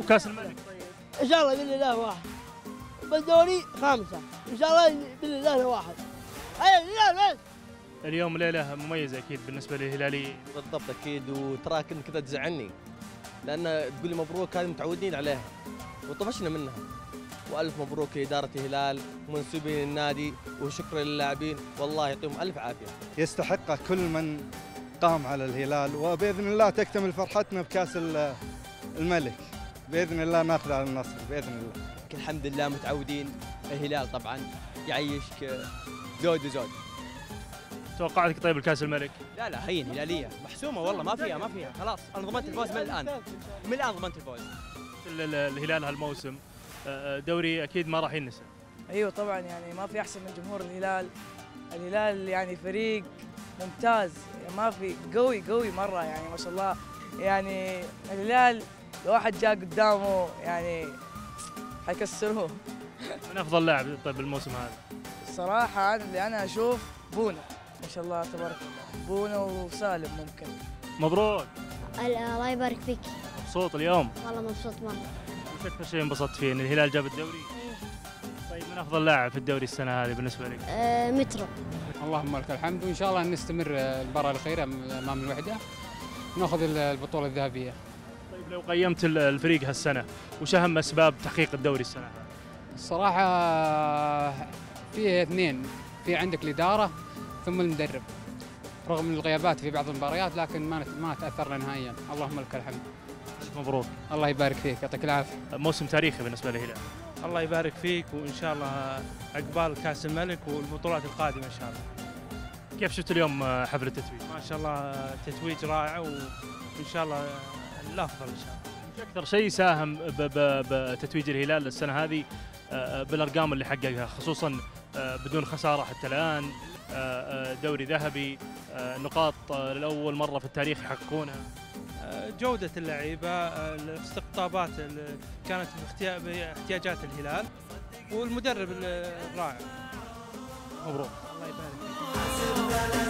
وكأس الملك.
إن شاء الله بالله واحد. بالدوري خامسة. إن شاء الله بالله واحد. أي لا بس
اليوم ليله مميزه أكيد بالنسبة للهلاليين
بالضبط أكيد وتراك انت كذا تزعلني. لأن تقول لي مبروك هذه متعودين عليها. وطفشنا منها. وألف مبروك لإدارة الهلال ومنسوبين النادي وشكرا للاعبين. والله يعطيهم ألف عافية.
يستحقه كل من قام على الهلال وبإذن الله تكتمل فرحتنا بكأس ال- الملك. بإذن الله ناخذ على النصر بإذن الله.
الحمد لله متعودين. الهلال طبعا يعيشك زود وزود.
توقعاتك طيب الكاس الملك؟
لا لا هين هلالية. محسومة والله ما فيها ما فيها. خلاص أنا ضمنت الفوز من الآن. من الآن ضمنت الفوز.
ال- ال- الهلال هالموسم آه، دوري أكيد ما راح ينسى.
أيوه طبعا يعني ما في أحسن من جمهور الهلال. الهلال يعني فريق ممتاز. يعني ما في قوي قوي مرة يعني ما شاء الله. يعني الهلال لو واحد جاء قدامه يعني حيكسروه
من أفضل لاعب طيب الموسم هذا؟
الصراحه أنا اللي أنا أشوف بونا. ما شاء الله تبارك الله. بونو وسالم ممكن.
مبروك.
الله يبارك فيك.
مبسوط اليوم؟
والله مبسوط مرة.
وش أكثر شيء انبسطت فيه. إن الهلال جاب الدوري؟ طيب من أفضل لاعب في الدوري السنة هذه بالنسبة لك؟
آه مترو.
اللهم لك الحمد. وإن شاء الله نستمر المباراة الأخيرة أمام الوحدة. وناخذ البطولة
الذهبية. لو قيمت ال- الفريق هالسنة وش اهم أسباب تحقيق الدوري السنة هذه؟
الصراحه فيه اثنين. في عندك الإدارة ثم المدرب. رغم الغيابات في بعض المباريات لكن ما ما تأثرنا نهائيا. اللهم لك الحمد.
مبروك.
الله يبارك فيك يعطيك العافية.
موسم تاريخي بالنسبة للهلال
الله يبارك فيك وإن شاء الله عقبال كأس الملك والبطولات القادمة إن شاء الله.
كيف شفت اليوم حفل التتويج؟
ما شاء الله تتويج رائع وإن شاء الله الأفضل إن شاء الله.
أكثر شيء ساهم بتتويج الهلال السنة هذه؟ آه، بالأرقام اللي حققها خصوصا آه، بدون خسارة حتى الآن آه، آه، دوري ذهبي آه، نقاط آه، لأول مرة في التاريخ يحققونها.
آه، جودة اللعيبة آه، الاستقطابات اللي كانت باحتياجات الهلال والمدرب الرائع.
مبروك.
الله يبارك
حاسب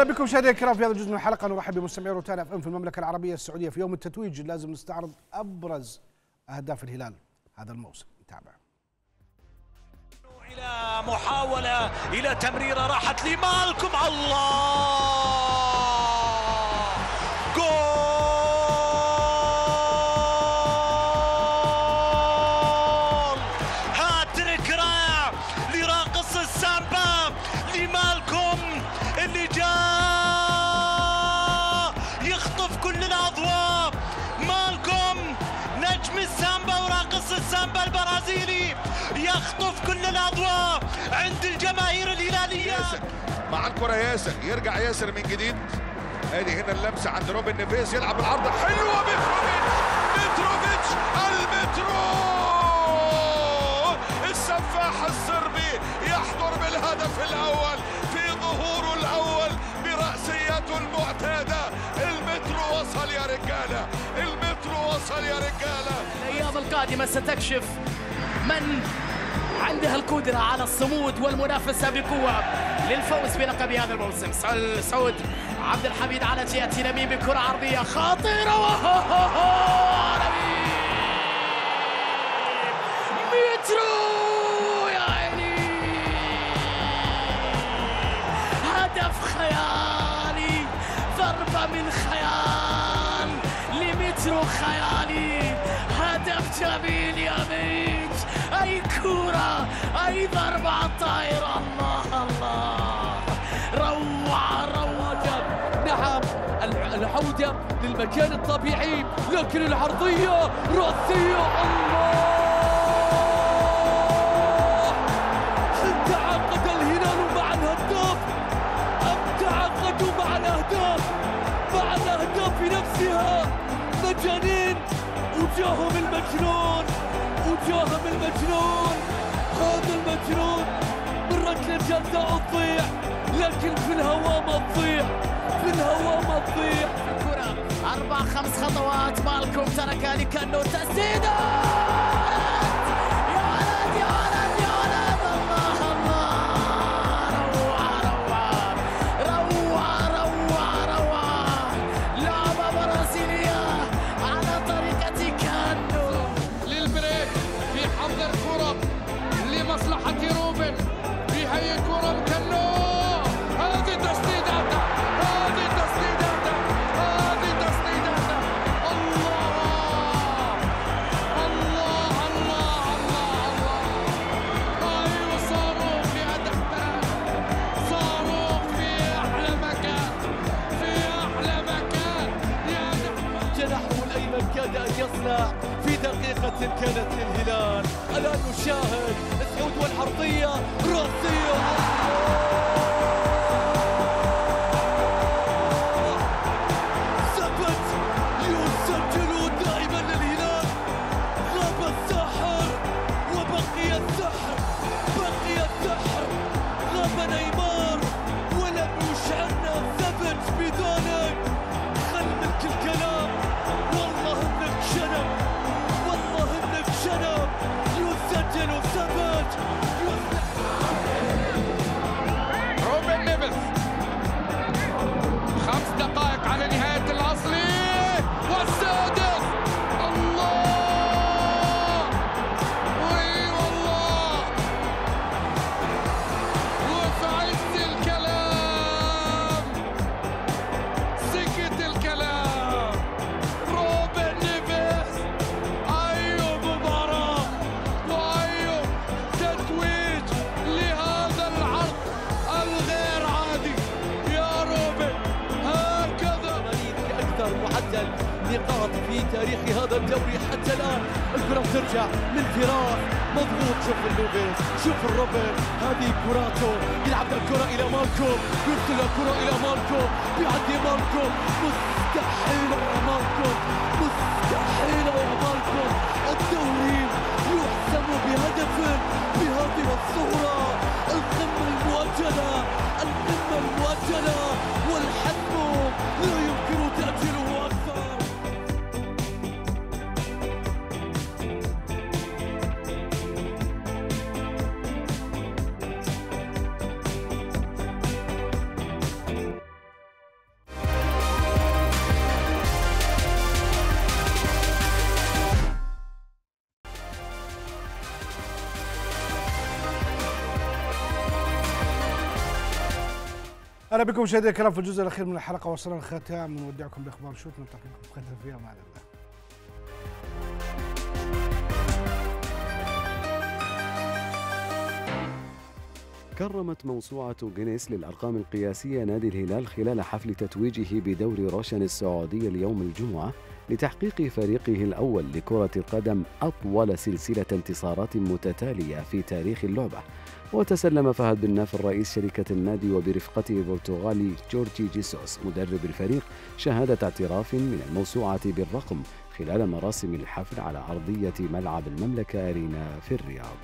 أهلا بكم مشاهدينا الكرام في هذا الجزء من الحلقة. نرحب بمستمعي روتانا أف إم في المملكة العربية السعودية. في يوم التتويج لازم نستعرض أبرز أهداف الهلال هذا الموسم. نتابع.
إلى محاولة إلى تمريرة راحت لمالكم. الله! جول! الهلالية
مع الكرة ياسر. يرجع ياسر من جديد. ادي هنا اللمسة عند روبن نيفيز. يلعب العرضة حلوة متروفيتش متروفيتش المترو السفاح الصربي يحضر بالهدف الأول في ظهوره الأول برأسيته المعتادة. المترو وصل يا رجالة. المترو وصل يا رجالة.
الأيام القادمة ستكشف من عندها القدرة على الصمود والمنافسة بقوة للفوز بلقب هذا الموسم. سعود- عبد الحميد على جهة نبي بكرة عرضية. خطيرة. مترو يا عيني. هدف خيالي. ضربة من خيال لمترو خيالي. هدف جميل يا ميت أي كورة أي ضربة طائرة الله الله. روعة روعة
نعم العودة للمكان الطبيعي لكن العرضية رأسية. الله. تعاقد الهلال مع الهداف
أم تعاقدوا مع الأهداف مع الأهداف نفسها. مجانين وجاهم المجنون. وجاهم المجنون هذا المجنون. مرت للجنة تضيع
لكن في الهواء ما تضيع في الهواء ما تضيع. الكرة.
أربع خمس خطوات مالكم تركها لكنو تسديده كانت للهلال. الان نشاهد سعود والعرضية راسية.
أهلا بكم مشاهدينا الكرام في الجزء الأخير من الحلقة وصلنا الختام نودعكم باخبار شوت نلتقيكم غدا في أمان الله.
كرمت موسوعة جينيس للأرقام القياسية نادي الهلال خلال حفل تتويجه بدوري روشن السعودي اليوم الجمعة لتحقيق فريقه الأول لكرة القدم أطول سلسلة انتصارات متتالية في تاريخ اللعبة. وتسلم فهد بن نافر رئيس شركة النادي وبرفقته البرتغالي جورجي جيسوس مدرب الفريق شهادة اعتراف من الموسوعة بالرقم خلال مراسم الحفل على أرضية ملعب المملكة أرينا في الرياض.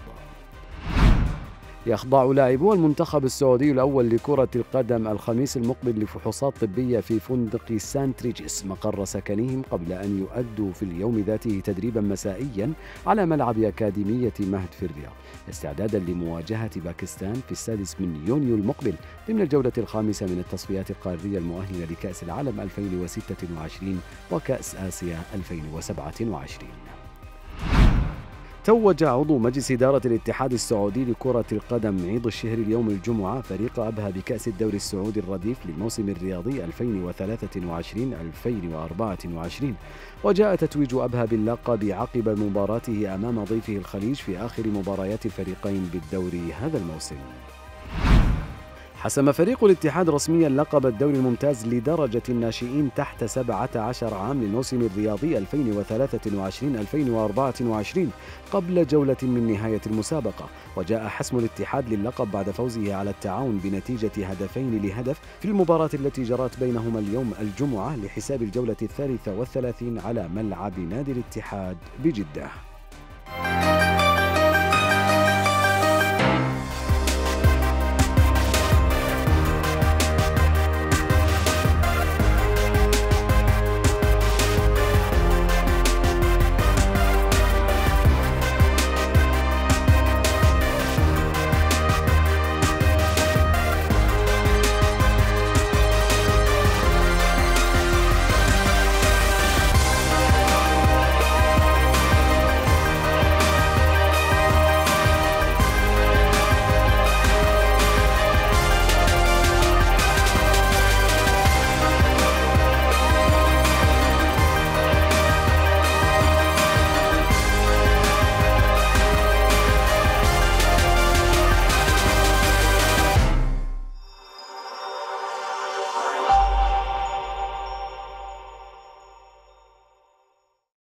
يخضع لاعبو المنتخب السعودي الأول لكرة القدم الخميس المقبل لفحوصات طبية في فندق سانت ريجيس مقر سكنهم قبل أن يؤدوا في اليوم ذاته تدريبا مسائيا على ملعب أكاديمية مهد في الرياض استعدادا لمواجهة باكستان في السادس من يونيو المقبل ضمن الجولة الخامسة من التصفيات القارية المؤهلة لكأس العالم 2026 وكأس آسيا 2027 توج عضو مجلس إدارة الاتحاد السعودي لكرة القدم عيد الشهر اليوم الجمعة فريق أبها بكأس الدوري السعودي الرديف للموسم الرياضي 2023-2024 وجاء تتويج أبها باللقب عقب مباراته أمام ضيفه الخليج في آخر مباريات الفريقين بالدوري هذا الموسم. حسم فريق الاتحاد رسميا لقب الدوري الممتاز لدرجة الناشئين تحت 17 عام للموسم الرياضي 2023-2024 قبل جولة من نهاية المسابقة. وجاء حسم الاتحاد للقب بعد فوزه على التعاون بنتيجة هدفين لهدف في المباراة التي جرت بينهما اليوم الجمعة لحساب الجولة الثالثة والثلاثين على ملعب نادي الاتحاد بجدة.